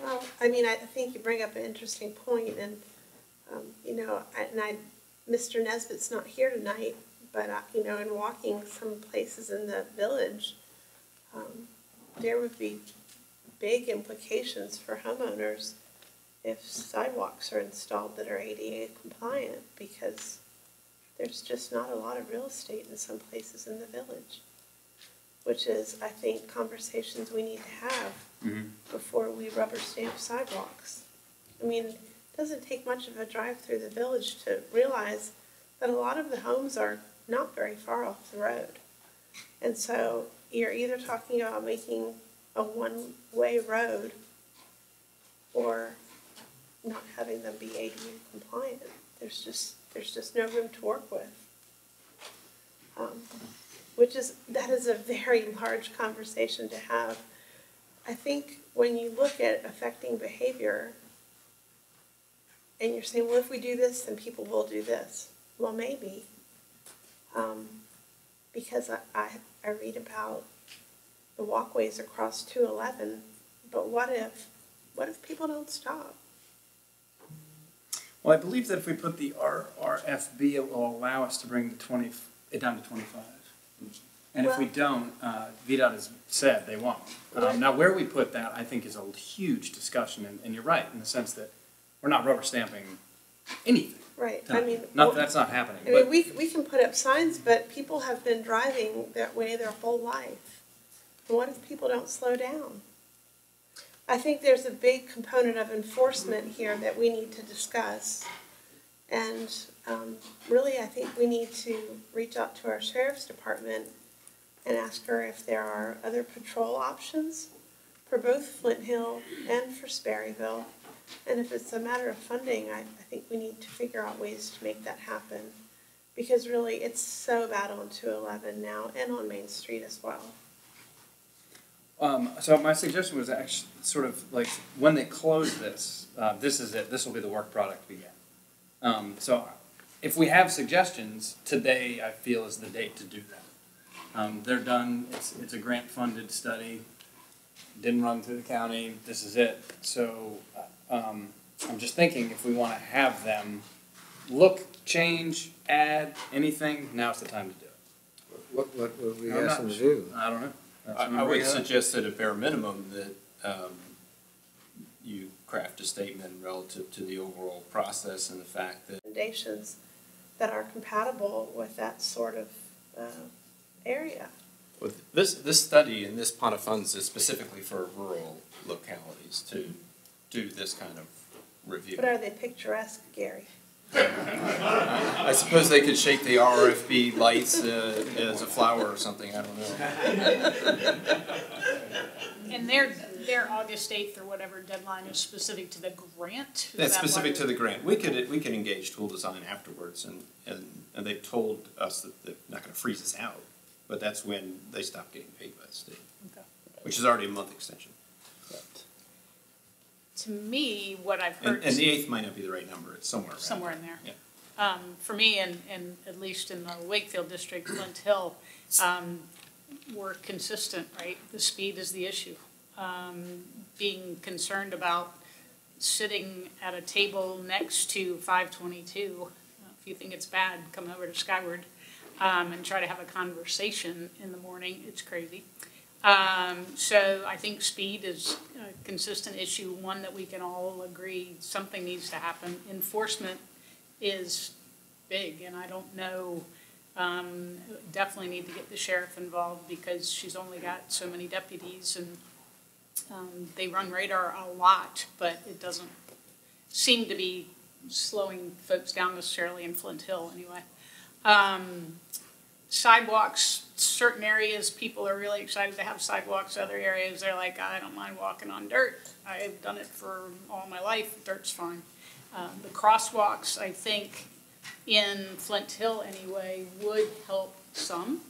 [SPEAKER 3] Well, I mean, I think you bring up an interesting point, and, um, you know, I- and I, Mr. Nesbitt's not here tonight, but, uh, you know, in walking some places in the village, um, there would be big implications for homeowners if sidewalks are installed that are ADA compliant, because there's just not a lot of real estate in some places in the village, which is, I think, conversations we need to have before we rubber stamp sidewalks. I mean, it doesn't take much of a drive through the village to realize that a lot of the homes are not very far off the road. And so you're either talking about making a one-way road or not having them be ADA compliant. There's just, there's just no room to work with. Um, Which is, that is a very <laughs> large conversation to have. I think when you look at affecting behavior, and you're saying, well, if we do this, then people will do this. Well, maybe. Um, because I, I, I read about the walkways across two eleven, but what if, what if people don't stop?
[SPEAKER 24] Well, I believe that if we put the RRFB, it will allow us to bring the twenty, it down to twenty-five. And if we don't, uh, VDOT has said they won't. Um, now, where we put that, I think, is a huge discussion, and, and you're right, in the sense that we're not rubber stamping anything.
[SPEAKER 3] Right, I mean.
[SPEAKER 24] Not that that's not happening,
[SPEAKER 3] I mean, we, we can put up signs, but people have been driving that way their whole life. And what if people don't slow down? I think there's a big component of enforcement here that we need to discuss. And, um, really, I think we need to reach out to our sheriff's department and ask her if there are other patrol options for both Flint Hill and for Sperryville. And if it's a matter of funding, I, I think we need to figure out ways to make that happen. Because really, it's so bad on two eleven now and on Main Street as well.
[SPEAKER 24] um, so my suggestion was actually sort of like, when they close this, uh, this is it, this will be the work product we get. Um, so if we have suggestions, today I feel is the date to do that. Um, they're done, it's, it's a grant-funded study, didn't run through the county, this is it. So, uh, um, I'm just thinking if we wanna have them look, change, add, anything, now's the time to do it.
[SPEAKER 4] What, what would we
[SPEAKER 24] I'm
[SPEAKER 4] ask
[SPEAKER 24] not
[SPEAKER 4] them to do?
[SPEAKER 24] I don't know. That's
[SPEAKER 2] I,
[SPEAKER 24] I'm
[SPEAKER 2] would
[SPEAKER 24] bringing up.
[SPEAKER 2] suggest at a bare minimum that, um, you craft a statement relative to the overall process and the fact that
[SPEAKER 3] Recommendations that are compatible with that sort of, uh, area.
[SPEAKER 2] With this, this study and this pot of funds is specifically for rural localities to do this kind of review.
[SPEAKER 3] But are they picturesque, Garrey?
[SPEAKER 2] I suppose they could shake the RFB lights uh, as a flower or something, I don't know.
[SPEAKER 1] And their, their August eighth or whatever deadline is specific to the grant? Is
[SPEAKER 2] That's
[SPEAKER 1] that
[SPEAKER 2] specific to the grant. We could, we could engage Toole Design afterwards and, and, and they've told us that they're not gonna freeze us out. But that's when they stop getting paid by the state,
[SPEAKER 1] Okay.
[SPEAKER 2] which is already a month extension.
[SPEAKER 1] To me, what I've heard.
[SPEAKER 2] and the eighth might not be the right number, it's somewhere around.
[SPEAKER 1] Somewhere in there.
[SPEAKER 2] Yeah.
[SPEAKER 1] Um, for me, and, and at least in the Wakefield district, Flint Hill, um, we're consistent, right? The speed is the issue. Um, being concerned about sitting at a table next to five twenty-two, if you think it's bad, come over to Skyward. um, and try to have a conversation in the morning. It's crazy. Um, so I think speed is a consistent issue, one that we can all agree something needs to happen. Enforcement is big, and I don't know, um, definitely need to get the sheriff involved because she's only got so many deputies and um, they run radar a lot, but it doesn't seem to be slowing folks down necessarily in Flint Hill anyway. Um, sidewalks, certain areas, people are really excited to have sidewalks. Other areas, they're like, I don't mind walking on dirt. I've done it for all my life. Dirt's fine. Um, the crosswalks, I think, in Flint Hill anyway, would help some.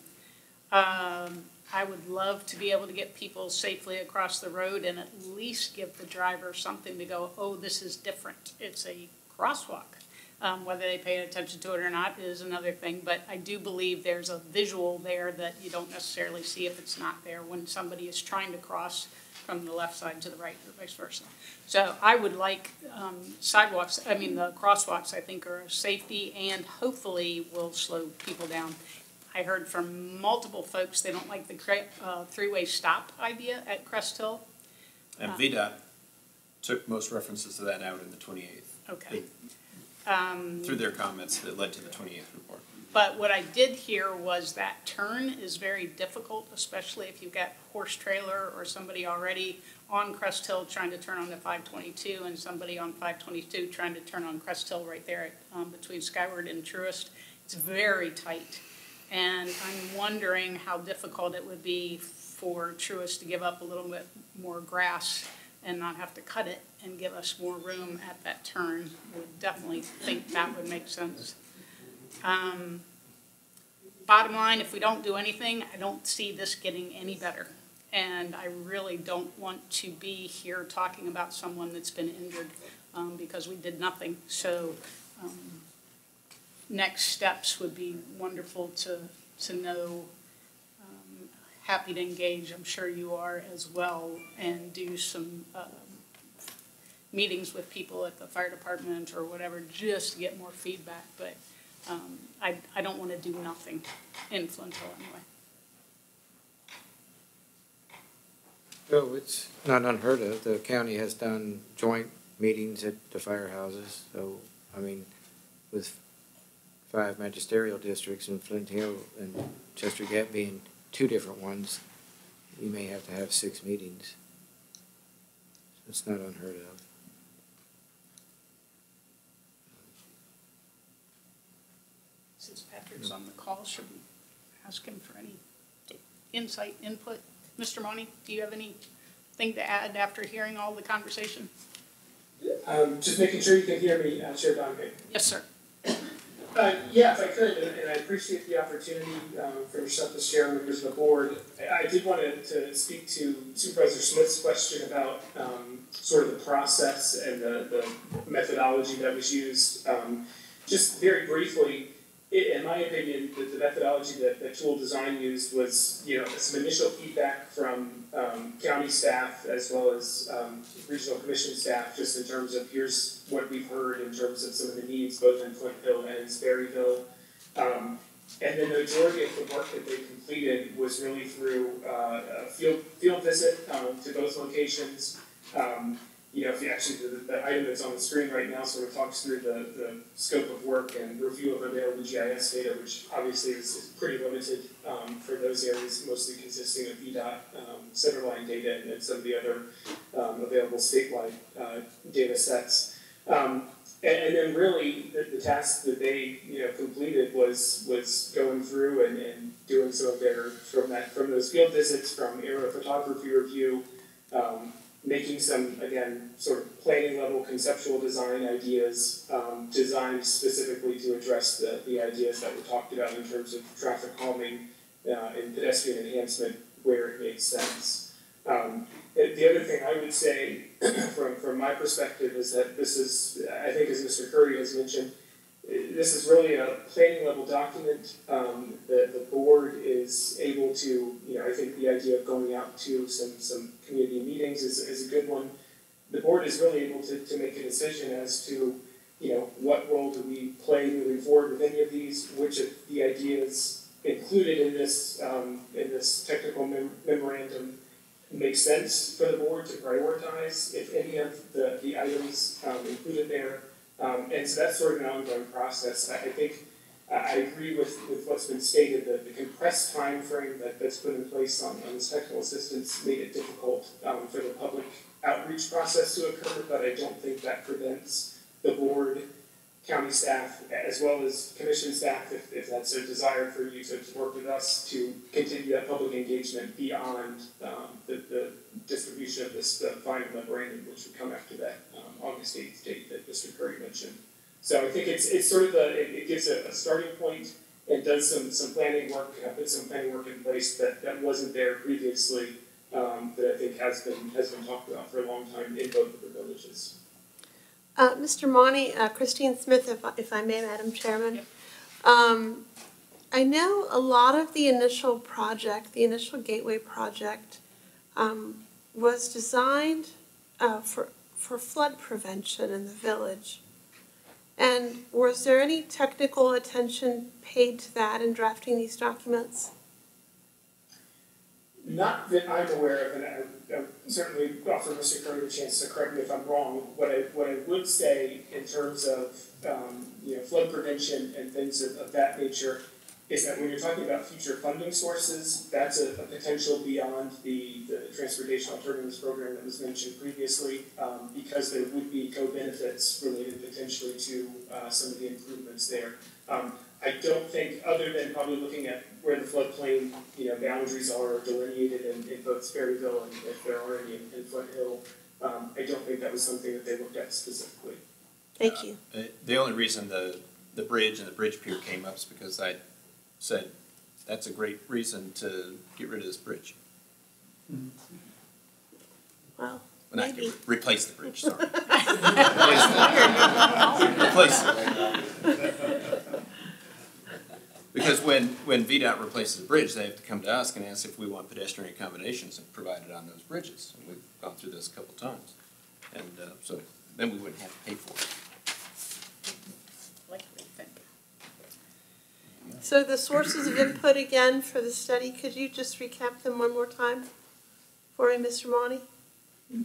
[SPEAKER 1] Um, I would love to be able to get people safely across the road and at least give the driver something to go, oh, this is different. It's a crosswalk. Um, whether they pay attention to it or not is another thing, but I do believe there's a visual there that you don't necessarily see if it's not there when somebody is trying to cross from the left side to the right or vice versa. So I would like um, sidewalks, I mean, the crosswalks, I think, are a safety and hopefully will slow people down. I heard from multiple folks, they don't like the uh, three-way stop idea at Crest Hill.
[SPEAKER 2] And
[SPEAKER 1] Uh,
[SPEAKER 2] VDOT took most references to that out in the twenty-eighth.
[SPEAKER 1] Okay. Um,
[SPEAKER 2] Through their comments that led to the twenty-eighth report.
[SPEAKER 1] But what I did hear was that turn is very difficult, especially if you've got horse trailer or somebody already on Crest Hill trying to turn on the five twenty-two and somebody on five twenty-two trying to turn on Crest Hill right there, um, between Skyward and Truist. It's very tight. And I'm wondering how difficult it would be for Truist to give up a little bit more grass and not have to cut it and give us more room at that turn. Would definitely think that would make sense. Um, Bottom line, if we don't do anything, I don't see this getting any better. And I really don't want to be here talking about someone that's been injured um, because we did nothing. So um, next steps would be wonderful to, to know. Happy to engage, I'm sure you are as well, and do some um, meetings with people at the fire department or whatever, just to get more feedback. But um, I, I don't want to do nothing in Flint Hill anyway.
[SPEAKER 4] Well, it's not unheard of. The county has done joint meetings at the firehouses, so, I mean, with five magisterial districts in Flint Hill and Chester Gap being two different ones, you may have to have six meetings. It's not unheard of.
[SPEAKER 1] Since Patrick's on the call, should we ask him for any insight, input? Mr. Mauney, do you have anything to add after hearing all the conversation?
[SPEAKER 25] Um, just making sure you can hear me, uh, Chair Donovan.
[SPEAKER 1] Yes, sir.
[SPEAKER 25] Uh, yeah, if I could, and, and I appreciate the opportunity um, for yourself chair and members of the board. I, I did want to, to speak to Supervisor Smith's question about um, sort of the process and the, the methodology that was used. Um, just very briefly, i in my opinion, the, the methodology that, that Toole Design used was, you know, some initial feedback from um, county staff as well as um, regional commission staff, just in terms of here's what we've heard in terms of some of the needs both in Flint Hill and in Sperryville. Um, and the majority of the work that they completed was really through uh, a field field visit um, to both locations. Um, you know, if you actually, the, the item that's on the screen right now sort of talks through the, the scope of work and review of available GIS data, which obviously is, is pretty limited um, for those areas, mostly consisting of VDOT um, centerline data and then some of the other um, available statewide uh, data sets. Um, and, and, then really the, the task that they you know completed was was going through and, and doing some of their from that from those field visits, from aerial photography review, um, making some, again, sort of planning level conceptual design ideas um, designed specifically to address the, the ideas that were talked about in terms of traffic calming uh, and pedestrian enhancement where it makes sense. Um, the other thing I would say <clears throat> from, from my perspective is that this is, I think as Mr. Curry has mentioned, this is really a planning level document. Um, the, the board is able to, you know, I think the idea of going out to some, some community meetings is, is a good one. The board is really able to, to make a decision as to, you know, what role do we play moving forward with any of these, which of the ideas included in this, um, in this technical mem- memorandum makes sense for the board to prioritize, if any of the, the items, um, included there. Um, and so that's sort of an ongoing process. I, I think, I, I agree with, with what's been stated, that the compressed timeframe that, that's put in place on, on this technical assistance made it difficult, um, for the public outreach process to occur, but I don't think that prevents the board county staff, as well as commission staff, if, if that's a desire for you to, to work with us to continue that public engagement beyond, um, the, the distribution of this, the final memorandum, which would come after that, um, August eighth date that Mr. Curry mentioned. So I think it's, it's sort of a, it, it gives a, a starting point and does some, some planning work, uh, put some planning work in place that, that wasn't there previously, um, that I think has been, has been talked about for a long time in both of the villages.
[SPEAKER 3] Uh, Mr. Mauney, uh, Christine Smith, if, I- if I may, Madam Chairman. Um, I know a lot of the initial project, the initial Gateway project, um, was designed, uh, for, for flood prevention in the village. And was there any technical attention paid to that in drafting these documents?
[SPEAKER 25] Not that I'm aware of, and I, I certainly offer Mr. Curry a chance to correct me if I'm wrong. What I, what I would say in terms of, um, you know, flood prevention and things of, of that nature is that when you're talking about future funding sources, that's a, a potential beyond the, the transportation alternatives program that was mentioned previously, um, because there would be co-benefits related potentially to, uh, some of the improvements there. Um, I don't think, other than probably looking at where the floodplain, you know, boundaries are delineated in, in both Sperryville and if there are any in, in Flint Hill, um, I don't think that was something that they looked at specifically.
[SPEAKER 3] Thank you.
[SPEAKER 2] Uh, The only reason the, the bridge and the bridge pier came up is because I said, that's a great reason to get rid of this bridge.
[SPEAKER 3] Well,
[SPEAKER 2] Well, not get,
[SPEAKER 3] maybe.
[SPEAKER 2] replace the bridge, sorry. <laughs> Replace it. Because when, when VDOT replaces the bridge, they have to come to us and ask if we want pedestrian accommodations provided on those bridges. And we've gone through this a couple times. And, uh, so then we wouldn't have to pay for it.
[SPEAKER 1] Like what you think.
[SPEAKER 3] So the sources of input again for the study, could you just recap them one more time for me, Mr. Mauney?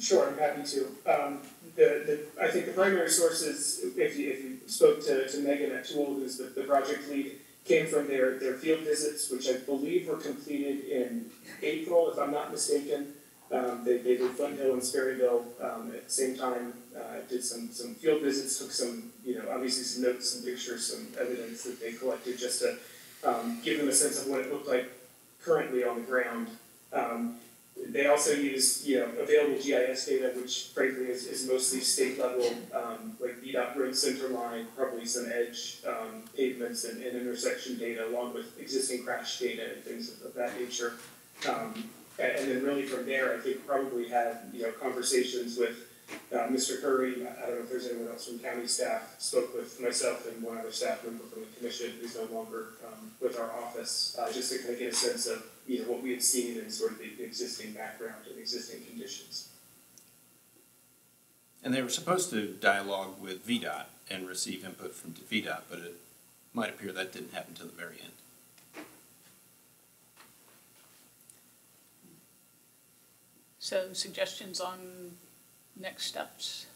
[SPEAKER 25] Sure, I'm happy to. Um, the, the, I think the primary sources, if you, if you spoke to, to Megan at Toole, who's the, the project lead, came from their, their field visits, which I believe were completed in April, if I'm not mistaken. Um, they, they did Flint Hill and Sperryville, um, at the same time, uh, did some, some field visits, took some, you know, obviously some notes, some pictures, some evidence that they collected, just to, um, give them a sense of what it looked like currently on the ground. Um, they also use, you know, available GIS data, which frankly is, is mostly state level, um, like VDOT road center line, probably some edge, um, pavements and, and intersection data, along with existing crash data and things of, of that nature. Um, and, and then really from there, I think probably had, you know, conversations with, uh, Mr. Curry, I I don't know if there's anyone else from county staff, spoke with myself and one other staff member from the commission who's no longer, um, with our office, uh, just to kind of get a sense of, you know, what we had seen and sort of the the existing background and existing conditions.
[SPEAKER 2] And they were supposed to dialogue with VDOT and receive input from VDOT, but it might appear that didn't happen till the very end.
[SPEAKER 1] So suggestions on next steps?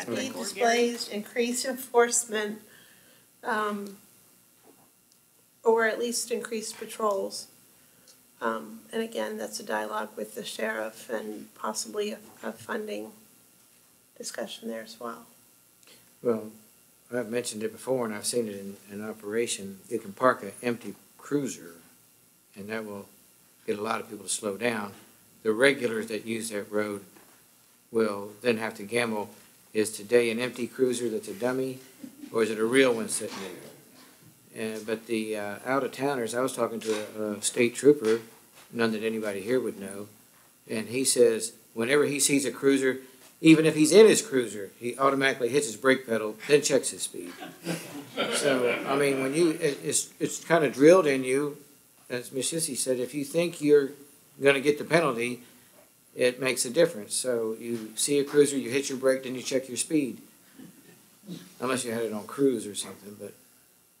[SPEAKER 3] Speed displays, increased enforcement, um, or at least increased patrols. Um, and again, that's a dialogue with the sheriff and possibly a, a funding discussion there as well.
[SPEAKER 4] Well, I've mentioned it before and I've seen it in, in operation. You can park an empty cruiser and that will get a lot of people to slow down. The regulars that use that road will then have to gamble, is today an empty cruiser that's a dummy or is it a real one sitting there? But the uh, out-of-towners, I was talking to a, a state trooper, none that anybody here would know, and he says whenever he sees a cruiser, even if he's in his cruiser, he automatically hits his brake pedal, then checks his speed. So, I mean, when you, it, it's, it's kind of drilled in you, as Ms. Sissy said, if you think you're gonna get the penalty, it makes a difference. So you see a cruiser, you hit your brake, then you check your speed. unless you had it on cruise or something, but,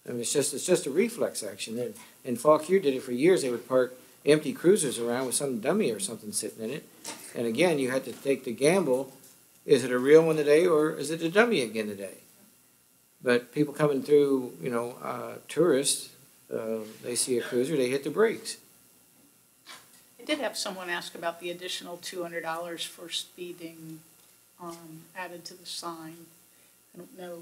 [SPEAKER 4] I mean, it's just, it's just a reflex action. And, and Fauquier did it for years. They would park empty cruisers around with some dummy or something sitting in it. And again, you had to take the gamble, is it a real one today or is it a dummy again today? But people coming through, you know, uh, tourists, uh, they see a cruiser, they hit the brakes.
[SPEAKER 1] I did have someone ask about the additional two hundred dollars for speeding, um, added to the sign. I don't know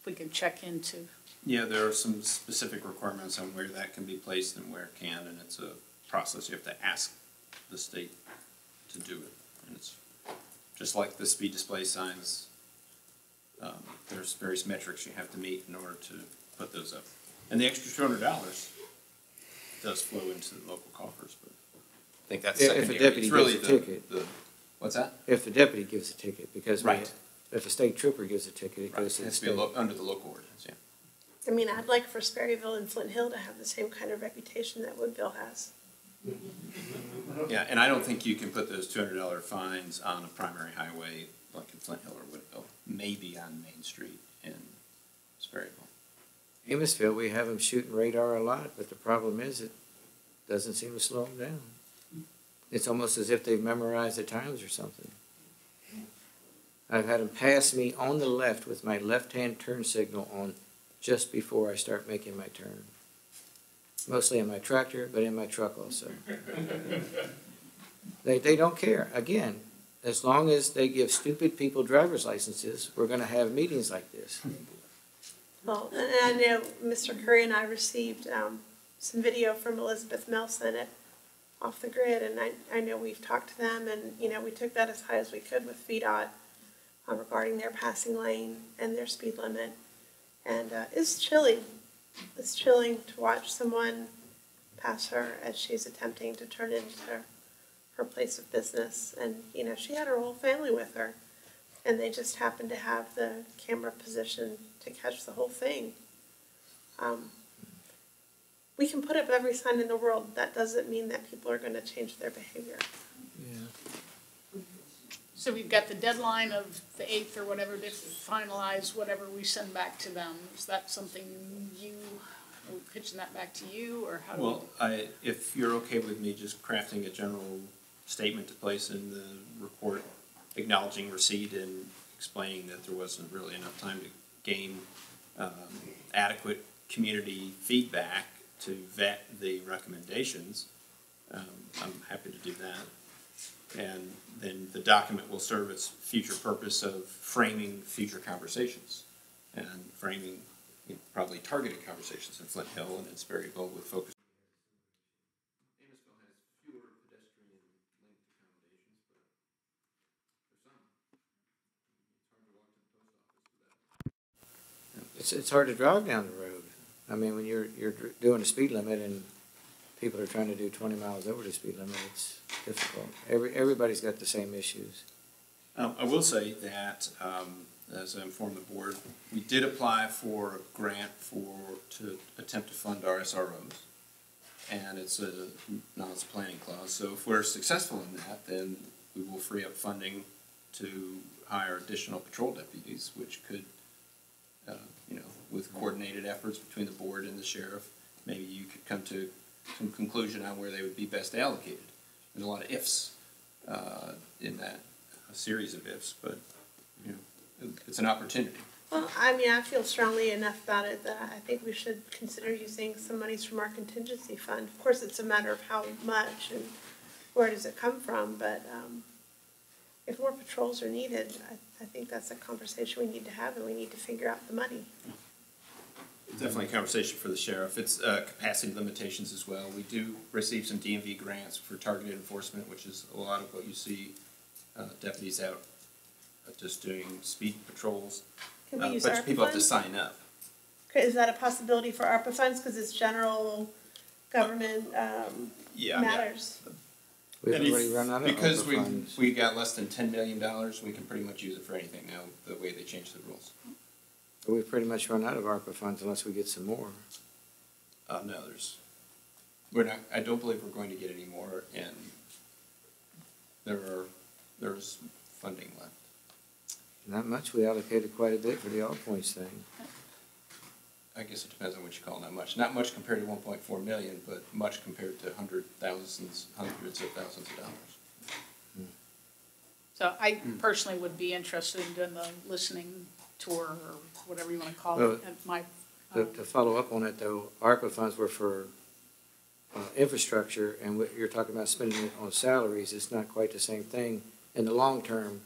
[SPEAKER 1] if we can check into,
[SPEAKER 2] Yeah, there are some specific requirements on where that can be placed and where it can, and it's a process. You have to ask the state to do it. And it's just like the speed display signs. Um, there's various metrics you have to meet in order to put those up. And the extra two hundred dollars does flow into the local coffers, but I think that's
[SPEAKER 4] If- if a deputy
[SPEAKER 2] It's really
[SPEAKER 4] gives a
[SPEAKER 2] the-
[SPEAKER 4] ticket.
[SPEAKER 2] the- What's that?
[SPEAKER 4] If the deputy gives a ticket, because we-
[SPEAKER 2] Right.
[SPEAKER 4] if a state trooper gives a ticket, it
[SPEAKER 2] Right,
[SPEAKER 4] goes
[SPEAKER 2] it
[SPEAKER 4] to the
[SPEAKER 2] has to be
[SPEAKER 4] state.
[SPEAKER 2] lo- under the local ordinance, yeah.
[SPEAKER 3] I mean, I'd like for Sperryville and Flint Hill to have the same kind of reputation that Woodville has.
[SPEAKER 2] Yeah, and I don't think you can put those two hundred dollar fines on a primary highway like in Flint Hill or Woodville, maybe on Main Street in Sperryville.
[SPEAKER 4] Amissville, we have them shooting radar a lot, but the problem is it doesn't seem to slow them down. It's almost as if they've memorized the times or something. I've had them pass me on the left with my left-hand turn signal on just before I start making my turn. Mostly in my tractor, but in my truck also. <laughs> They, they don't care. Again, as long as they give stupid people driver's licenses, we're gonna have meetings like this.
[SPEAKER 3] Well, and I know Mr. Curry and I received um, some video from Elizabeth Melson at Off the Grid, and I, I know we've talked to them, and, you know, we took that as high as we could with VDOT uh, regarding their passing lane and their speed limit. And uh, it's chilling. It's chilling to watch someone pass her as she's attempting to turn into her, her place of business. And, you know, she had her whole family with her, and they just happened to have the camera position to catch the whole thing. Um, we can put up every sign in the world. That doesn't mean that people are going to change their behavior. Yeah.
[SPEAKER 1] So we've got the deadline of the eighth or whatever to finalize whatever we send back to them. Is that something you, are we pitching that back to you, or how do we?
[SPEAKER 2] Well, I, if you're okay with me just crafting a general statement to place in the report acknowledging receipt and explaining that there wasn't really enough time to gain um, adequate community feedback to vet the recommendations, um, I'm happy to do that. And then the document will serve its future purpose of framing future conversations and framing you know, probably targeted conversations in Flint Hill and in Sperryville with focus.
[SPEAKER 4] It's, it's hard to drive down the road. I mean, when you're, you're doing a speed limit and people are trying to do twenty miles over the speed limit, it's difficult. Every, everybody's got the same issues.
[SPEAKER 2] Um, I will say that, um, as I informed the board, we did apply for a grant for, to attempt to fund our SROs. And it's a, non-planning planning clause, so if we're successful in that, then we will free up funding to hire additional patrol deputies, which could, uh, with coordinated efforts between the board and the sheriff, maybe you could come to some conclusion on where they would be best allocated. There's a lot of ifs, uh, in that, a series of ifs, but, you know, it's an opportunity.
[SPEAKER 3] Well, I mean, I feel strongly enough about it that I think we should consider using some monies from our contingency fund. Of course, it's a matter of how much and where does it come from, but um, if more patrols are needed, I, I think that's a conversation we need to have and we need to figure out the money.
[SPEAKER 2] Definitely a conversation for the sheriff. It's uh, capacity limitations as well. We do receive some DMV grants for targeted enforcement, which is a lot of what you see uh, deputies out uh, just doing speed patrols.
[SPEAKER 3] Can we
[SPEAKER 2] Uh,
[SPEAKER 3] use
[SPEAKER 2] But
[SPEAKER 3] ARPA
[SPEAKER 2] people have to sign up.
[SPEAKER 3] Is that a possibility for ARPA funds, because it's general government um,
[SPEAKER 2] Yeah, yeah.
[SPEAKER 3] matters?
[SPEAKER 4] We've
[SPEAKER 2] And
[SPEAKER 4] already run out of
[SPEAKER 2] Because we,
[SPEAKER 4] funds.
[SPEAKER 2] we got less than ten million dollars, we can pretty much use it for anything now, the way they changed the rules.
[SPEAKER 4] We've pretty much run out of ARPA funds unless we get some more.
[SPEAKER 2] Uh, no, there's, we're not, I don't believe we're going to get any more, and there are, there's funding left.
[SPEAKER 4] Not much, we allocated quite a bit for the All Points thing.
[SPEAKER 2] I guess it depends on what you call not much. Not much compared to one point four million, but much compared to hundred thousands, hundreds of thousands of dollars.
[SPEAKER 1] So I personally would be interested in doing the listening tour or whatever you want to call
[SPEAKER 4] Well,
[SPEAKER 1] it at my,
[SPEAKER 4] To,
[SPEAKER 1] um,
[SPEAKER 4] to follow up on it though, ARPA funds were for, uh, infrastructure, and what you're talking about spending it on salaries, it's not quite the same thing. In the long term,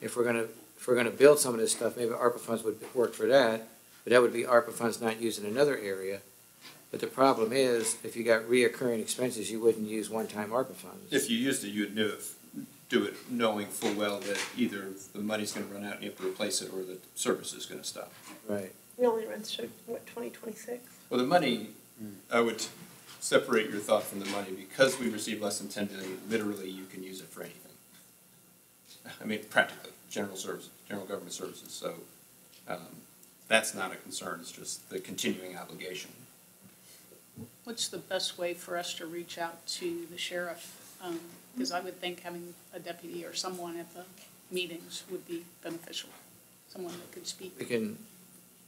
[SPEAKER 4] if we're gonna, if we're gonna build some of this stuff, maybe ARPA funds would work for that, but that would be ARPA funds not used in another area. But the problem is, if you got reoccurring expenses, you wouldn't use one-time ARPA funds.
[SPEAKER 2] If you used it, you'd do it, do it knowing full well that either the money's gonna run out and you have to replace it, or the service is gonna stop.
[SPEAKER 4] Right.
[SPEAKER 3] It only runs to, what, twenty twenty-six?
[SPEAKER 2] Well, the money, I would separate your thought from the money, because we receive less than ten million, literally, you can use it for anything. I mean, practically, general services, general government services, so, um, that's not a concern, it's just the continuing obligation.
[SPEAKER 1] what's the best way for us to reach out to the sheriff? Because I would think having a deputy or someone at the meetings would be beneficial, someone that could speak.
[SPEAKER 4] We can,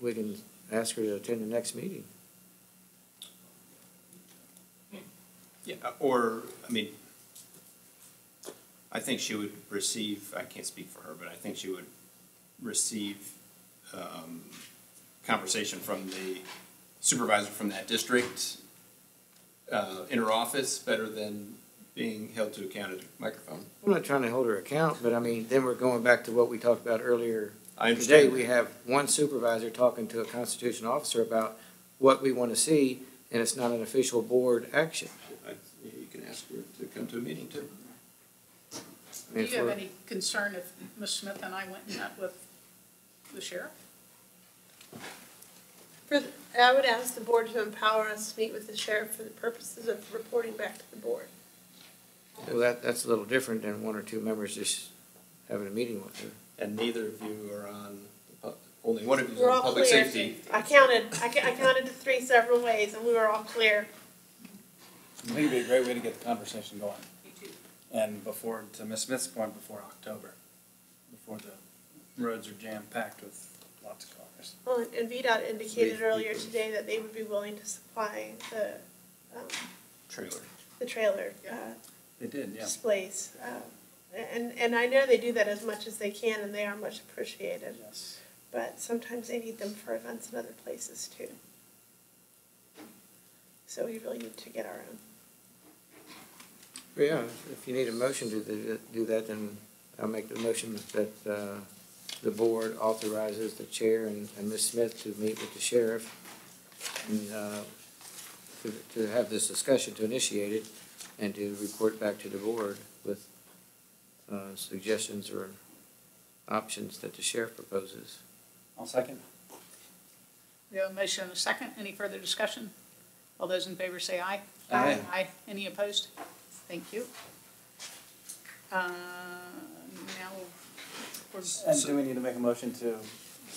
[SPEAKER 4] we can ask her to attend the next meeting.
[SPEAKER 2] Yeah, or, I mean, I think she would receive, I can't speak for her, but I think she would receive, um, conversation from the supervisor from that district, uh, in her office, better than being held to account at a microphone.
[SPEAKER 4] I'm not trying to hold her account, but I mean, then we're going back to what we talked about earlier.
[SPEAKER 2] I understand.
[SPEAKER 4] Today, we have one supervisor talking to a constitutional officer about what we want to see, and it's not an official board action.
[SPEAKER 2] I- You can ask her to come to a meeting too.
[SPEAKER 1] Do you have any concern if Ms. Smith and I went and met with the sheriff?
[SPEAKER 3] For, the- I would ask the board to empower us to meet with the sheriff for the purposes of reporting back to the board.
[SPEAKER 4] Well, that, that's a little different than one or two members just having a meeting with her.
[SPEAKER 2] And neither of you are on, the pu- only one of you is
[SPEAKER 3] We're
[SPEAKER 2] on
[SPEAKER 3] all
[SPEAKER 2] public
[SPEAKER 3] clear.
[SPEAKER 2] safety.
[SPEAKER 3] I counted, I ca- I counted to three several ways, and we were all clear.
[SPEAKER 24] I think it'd be a great way to get the conversation going. And before, to Ms. Smith's point, before October, before the roads are jam-packed with lots of cars.
[SPEAKER 3] Well, and- and VDOT indicated
[SPEAKER 24] Leaf
[SPEAKER 3] earlier
[SPEAKER 24] peepers.
[SPEAKER 3] today that they would be willing to supply the, um,
[SPEAKER 2] Trailer.
[SPEAKER 3] the trailer, uh,
[SPEAKER 24] They did, yeah.
[SPEAKER 3] displays. uh, And, and I know they do that as much as they can, and they are much appreciated.
[SPEAKER 24] Yes.
[SPEAKER 3] But sometimes they need them for events in other places too. So we really need to get our own.
[SPEAKER 4] Yeah, if you need a motion to do do that, then I'll make the motion that uh, the board authorizes the chair and and Ms. Smith to meet with the sheriff and uh, to to have this discussion, to initiate it, and to report back to the board with uh, suggestions or options that the sheriff proposes.
[SPEAKER 24] I'll second.
[SPEAKER 1] We have a motion and a second. Any further discussion? All those in favor say aye.
[SPEAKER 24] Aye.
[SPEAKER 1] Aye. Any opposed? Thank you. Uh, Now, we're,
[SPEAKER 24] And do we need to make a motion to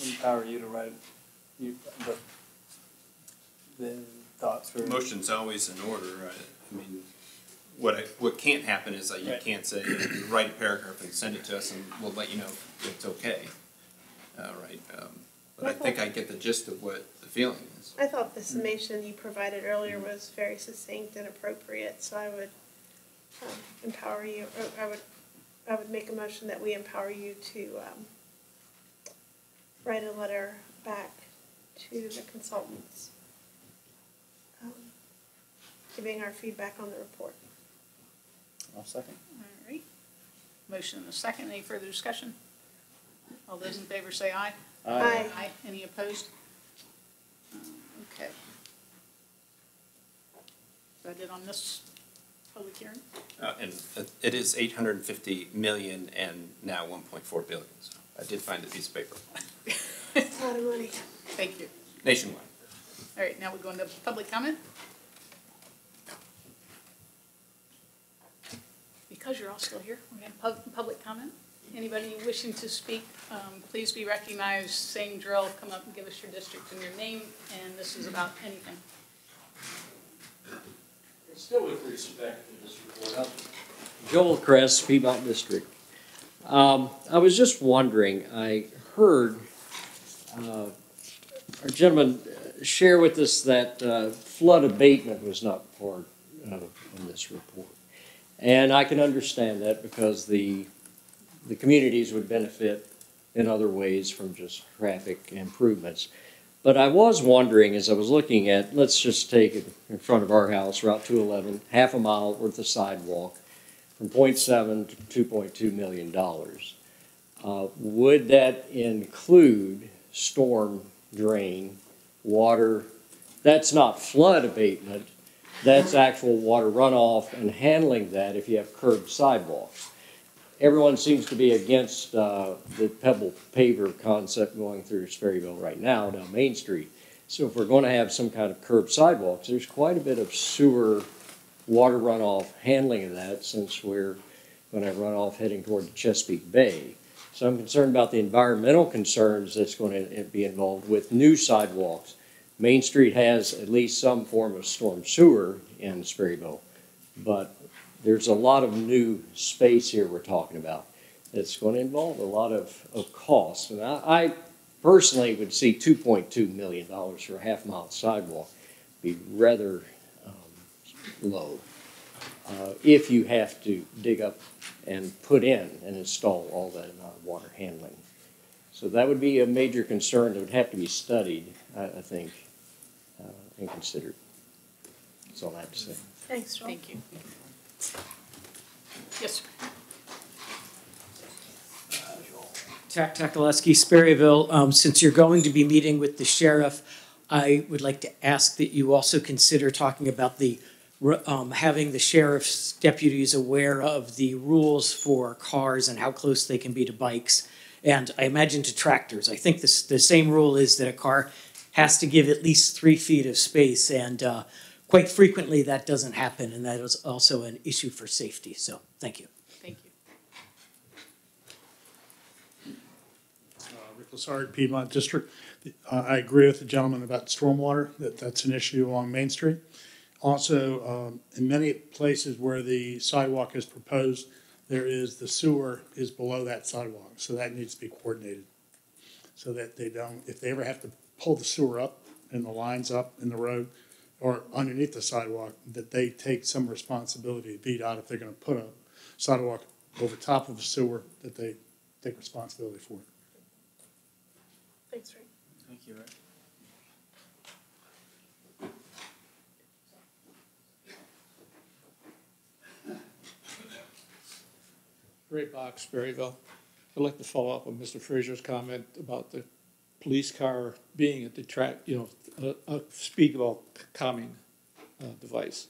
[SPEAKER 24] empower you to write, you, the, the thoughts for?
[SPEAKER 2] Motion's always in order, I, I mean, what I, what can't happen is that you
[SPEAKER 24] Right.
[SPEAKER 2] can't say, you write a paragraph and send it to us and we'll let you know if it's okay. Uh, right, um, but I think I get the gist of what the feeling is.
[SPEAKER 3] I thought the summation you provided earlier was very succinct and appropriate, so I would um, empower you, or I would, I would make a motion that we empower you to um, write a letter back to the consultants, um, giving our feedback on the report.
[SPEAKER 24] I'll second.
[SPEAKER 1] all right. Motion and a second. Any further discussion? All those in favor say aye.
[SPEAKER 3] Aye.
[SPEAKER 1] Aye. Any opposed? Uh, Okay. Is that it on this public hearing?
[SPEAKER 2] Uh, and it- it is eight hundred and fifty million and now one point four billion, so I did find a piece of paper, <laughs>
[SPEAKER 3] It's a lot of money.
[SPEAKER 1] Thank you.
[SPEAKER 2] nationwide.
[SPEAKER 1] All right, now we're going to public comment. Because you're all still here, we're going to have public comment. Anybody wishing to speak, um, please be recognized, same drill, come up and give us your district and your name, and this is about anything.
[SPEAKER 16] Still with respect to this report. Joel Kress, Piedmont District. Um, I was just wondering, I heard uh, our gentleman share with us that uh, flood abatement was not part of in this report. And I can understand that because the, the communities would benefit in other ways from just traffic improvements. But I was wondering, as I was looking at, let's just take it in front of our house, Route 211, half a mile worth of sidewalk, from 0.7 to 2.2 million dollars. Uh, would that include storm drain, water? That's not flood abatement. That's actual water runoff and handling that if you have curved sidewalks. Everyone seems to be against uh, the pebble paver concept going through Sperryville right now down Main Street. So if we're going to have some kind of curved sidewalks, there's quite a bit of sewer water runoff handling of that since we're going to have runoff heading toward the Chesapeake Bay. So I'm concerned about the environmental concerns that's going to be involved with new sidewalks. Main Street has at least some form of storm sewer in Sperryville, but there's a lot of new space here we're talking about that's going to involve a lot of, of costs. And I, I personally would see $2.2 million for a half mile sidewalk be rather um, low uh, if you have to dig up and put in and install all that amount of water handling. So that would be a major concern that would have to be studied, I, I think, uh, and considered. That's all I have to say.
[SPEAKER 3] Thanks, Joel.
[SPEAKER 1] Thank you. Yes, sir.
[SPEAKER 12] Jack Takaleski, Sperryville. Um, since you're going to be meeting with the sheriff, I would like to ask that you also consider talking about the um, having the sheriff's deputies aware of the rules for cars and how close they can be to bikes. And I imagine to tractors. I think this, the same rule is that a car has to give at least three feet of space, and uh, quite frequently that doesn't happen, and that is also an issue for safety. So, thank you.
[SPEAKER 1] Thank you.
[SPEAKER 9] Uh, Rick Lassard, Piedmont District. Uh, I agree with the gentleman about stormwater, that that's an issue along Main Street. Also, um, in many places where the sidewalk is proposed, there is, the sewer is below that sidewalk, so that needs to be coordinated. So that they don't, if they ever have to pull the sewer up and the lines up in the road or underneath the sidewalk, that they take some responsibility, VDOT, if they're gonna put a sidewalk over top of a sewer, that they take responsibility for it.
[SPEAKER 3] Thanks, Rick.
[SPEAKER 24] Thank you, Rick.
[SPEAKER 14] Ray Box, Berryville. I'd like to follow up on Mr. Frazier's comment about the police car being a detract, you know, a, a speakable calming uh, device.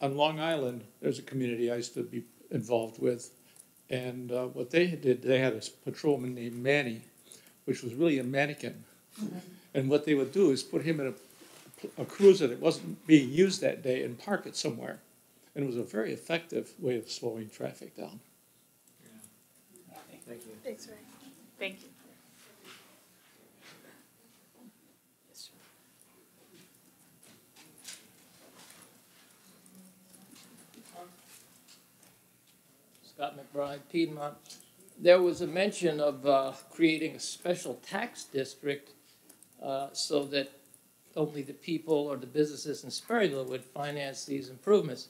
[SPEAKER 14] On Long Island, there's a community I used to be involved with, and uh, what they did, they had a patrolman named Manny, which was really a mannequin. And what they would do is put him in a, a cruiser that wasn't being used that day and park it somewhere. And it was a very effective way of slowing traffic down. Yeah.
[SPEAKER 24] Thank you.
[SPEAKER 3] Thanks, Rick.
[SPEAKER 1] Thank you.
[SPEAKER 5] Scott McBride, Piedmont. There was a mention of uh, creating a special tax district uh, so that only the people or the businesses in Sperryville would finance these improvements.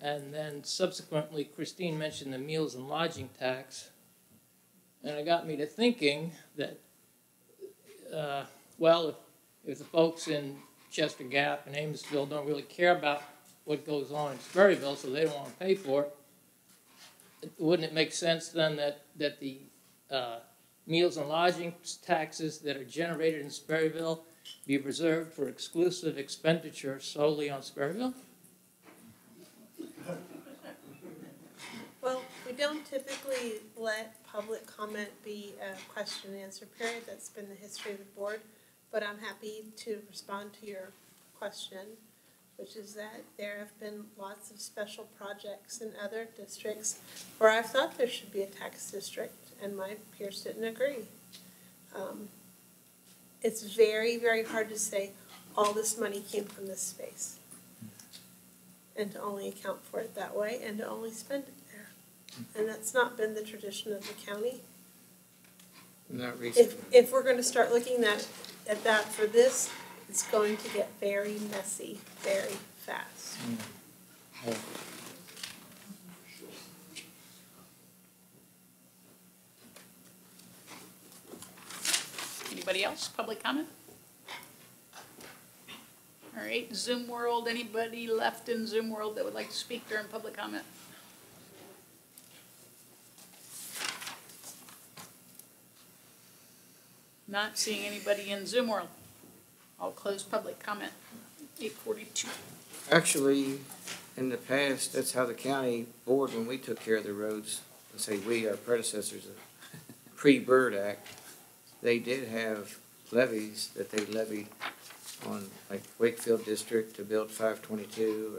[SPEAKER 5] And then subsequently, Christine mentioned the meals and lodging tax. And it got me to thinking that, uh, well, if, if the folks in Chester Gap and Amissville don't really care about what goes on in Sperryville, so they don't want to pay for it, wouldn't it make sense then that, that the uh, meals and lodging taxes that are generated in Sperryville be reserved for exclusive expenditure solely on Sperryville?
[SPEAKER 3] Well, we don't typically let public comment be a question and answer period. That's been the history of the board. But I'm happy to respond to your question, which is that there have been lots of special projects in other districts where I've thought there should be a tax district, and my peers didn't agree. Um, it's very, very hard to say all this money came from this space and to only account for it that way and to only spend it there. and that's not been the tradition of the county.
[SPEAKER 4] Not recently.
[SPEAKER 3] If, if we're gonna start looking at, at that for this, it's going to get very messy, very fast.
[SPEAKER 1] Anybody else, public comment? All right, Zoom world, anybody left in Zoom world that would like to speak during public comment? Not seeing anybody in Zoom world. I'll close public comment, eight forty-two.
[SPEAKER 4] Actually, in the past, that's how the county board, when we took care of the roads, let's say we, our predecessors, pre-Byrd Act, they did have levies that they levied on, like Wakefield District to build five twenty-two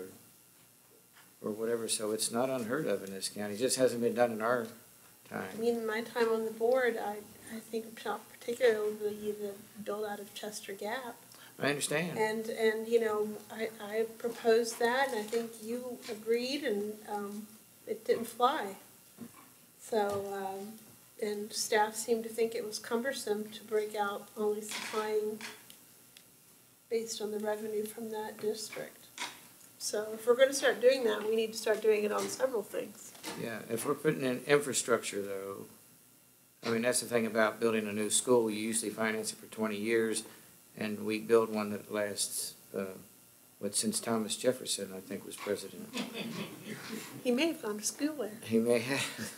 [SPEAKER 4] or, or whatever, so it's not unheard of in this county, it just hasn't been done in our time.
[SPEAKER 3] I
[SPEAKER 4] time.
[SPEAKER 3] mean, in my time on the board, I, I think particularly the build out of Chester Gap.
[SPEAKER 4] I understand.
[SPEAKER 3] And, and, you know, I, I proposed that, and I think you agreed, and, um, it didn't fly. So, um, and staff seemed to think it was cumbersome to break out only supplying based on the revenue from that district. So if we're gonna start doing that, we need to start doing it on several things.
[SPEAKER 4] Yeah, if we're putting in infrastructure though, I mean, that's the thing about building a new school, you usually finance it for twenty years, and we build one that lasts, uh, what, since Thomas Jefferson, I think, was president.
[SPEAKER 3] He may have gone to school there.
[SPEAKER 4] He may have,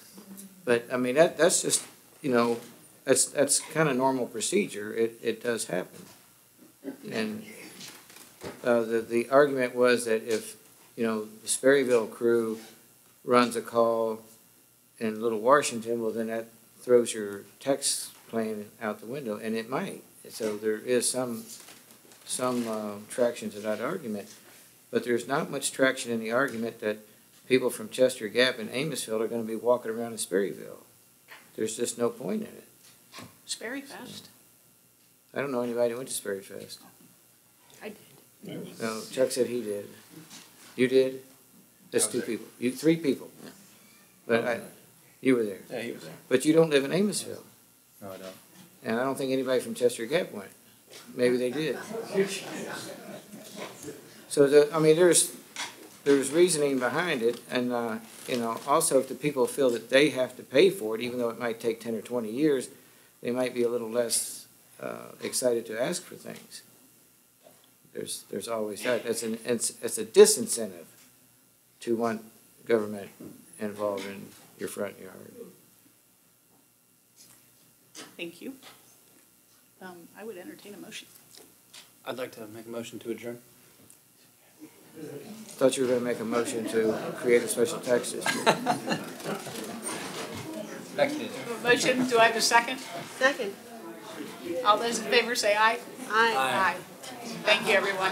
[SPEAKER 4] but, I mean, that, that's just, you know, that's, that's kind of normal procedure, it, it does happen. And, uh, the, the argument was that if, you know, the Sperryville crew runs a call in Little Washington, well, then that throws your tax plan out the window, and it might. So there is some, some, uh, traction to that argument. But there's not much traction in the argument that people from Chester Gap and Amissville are gonna be walking around in Sperryville. There's just no point in it.
[SPEAKER 1] It's very fast.
[SPEAKER 4] I don't know anybody who went to Sperry Fest.
[SPEAKER 1] I did.
[SPEAKER 4] No, Chuck said he did. You did? That's two people. You, three people. But I, you were there.
[SPEAKER 2] Yeah, he was there.
[SPEAKER 4] But you don't live in Amissville.
[SPEAKER 2] No, I don't.
[SPEAKER 4] And I don't think anybody from Chester Gap went. Maybe they did. So the, I mean, there's, there's reasoning behind it, and, uh, you know, also if the people feel that they have to pay for it, even though it might take ten or twenty years, they might be a little less, uh, excited to ask for things. There's, there's always that. It's an, it's, it's a disincentive to want government involved in your front yard.
[SPEAKER 1] Thank you. Um, I would entertain a motion.
[SPEAKER 24] I'd like to make a motion to adjourn.
[SPEAKER 4] Thought you were gonna make a motion to create a special tax district.
[SPEAKER 1] Motion, do I have a second?
[SPEAKER 3] Second.
[SPEAKER 1] All those in favor say aye.
[SPEAKER 3] Aye.
[SPEAKER 1] Aye. Thank you, everyone.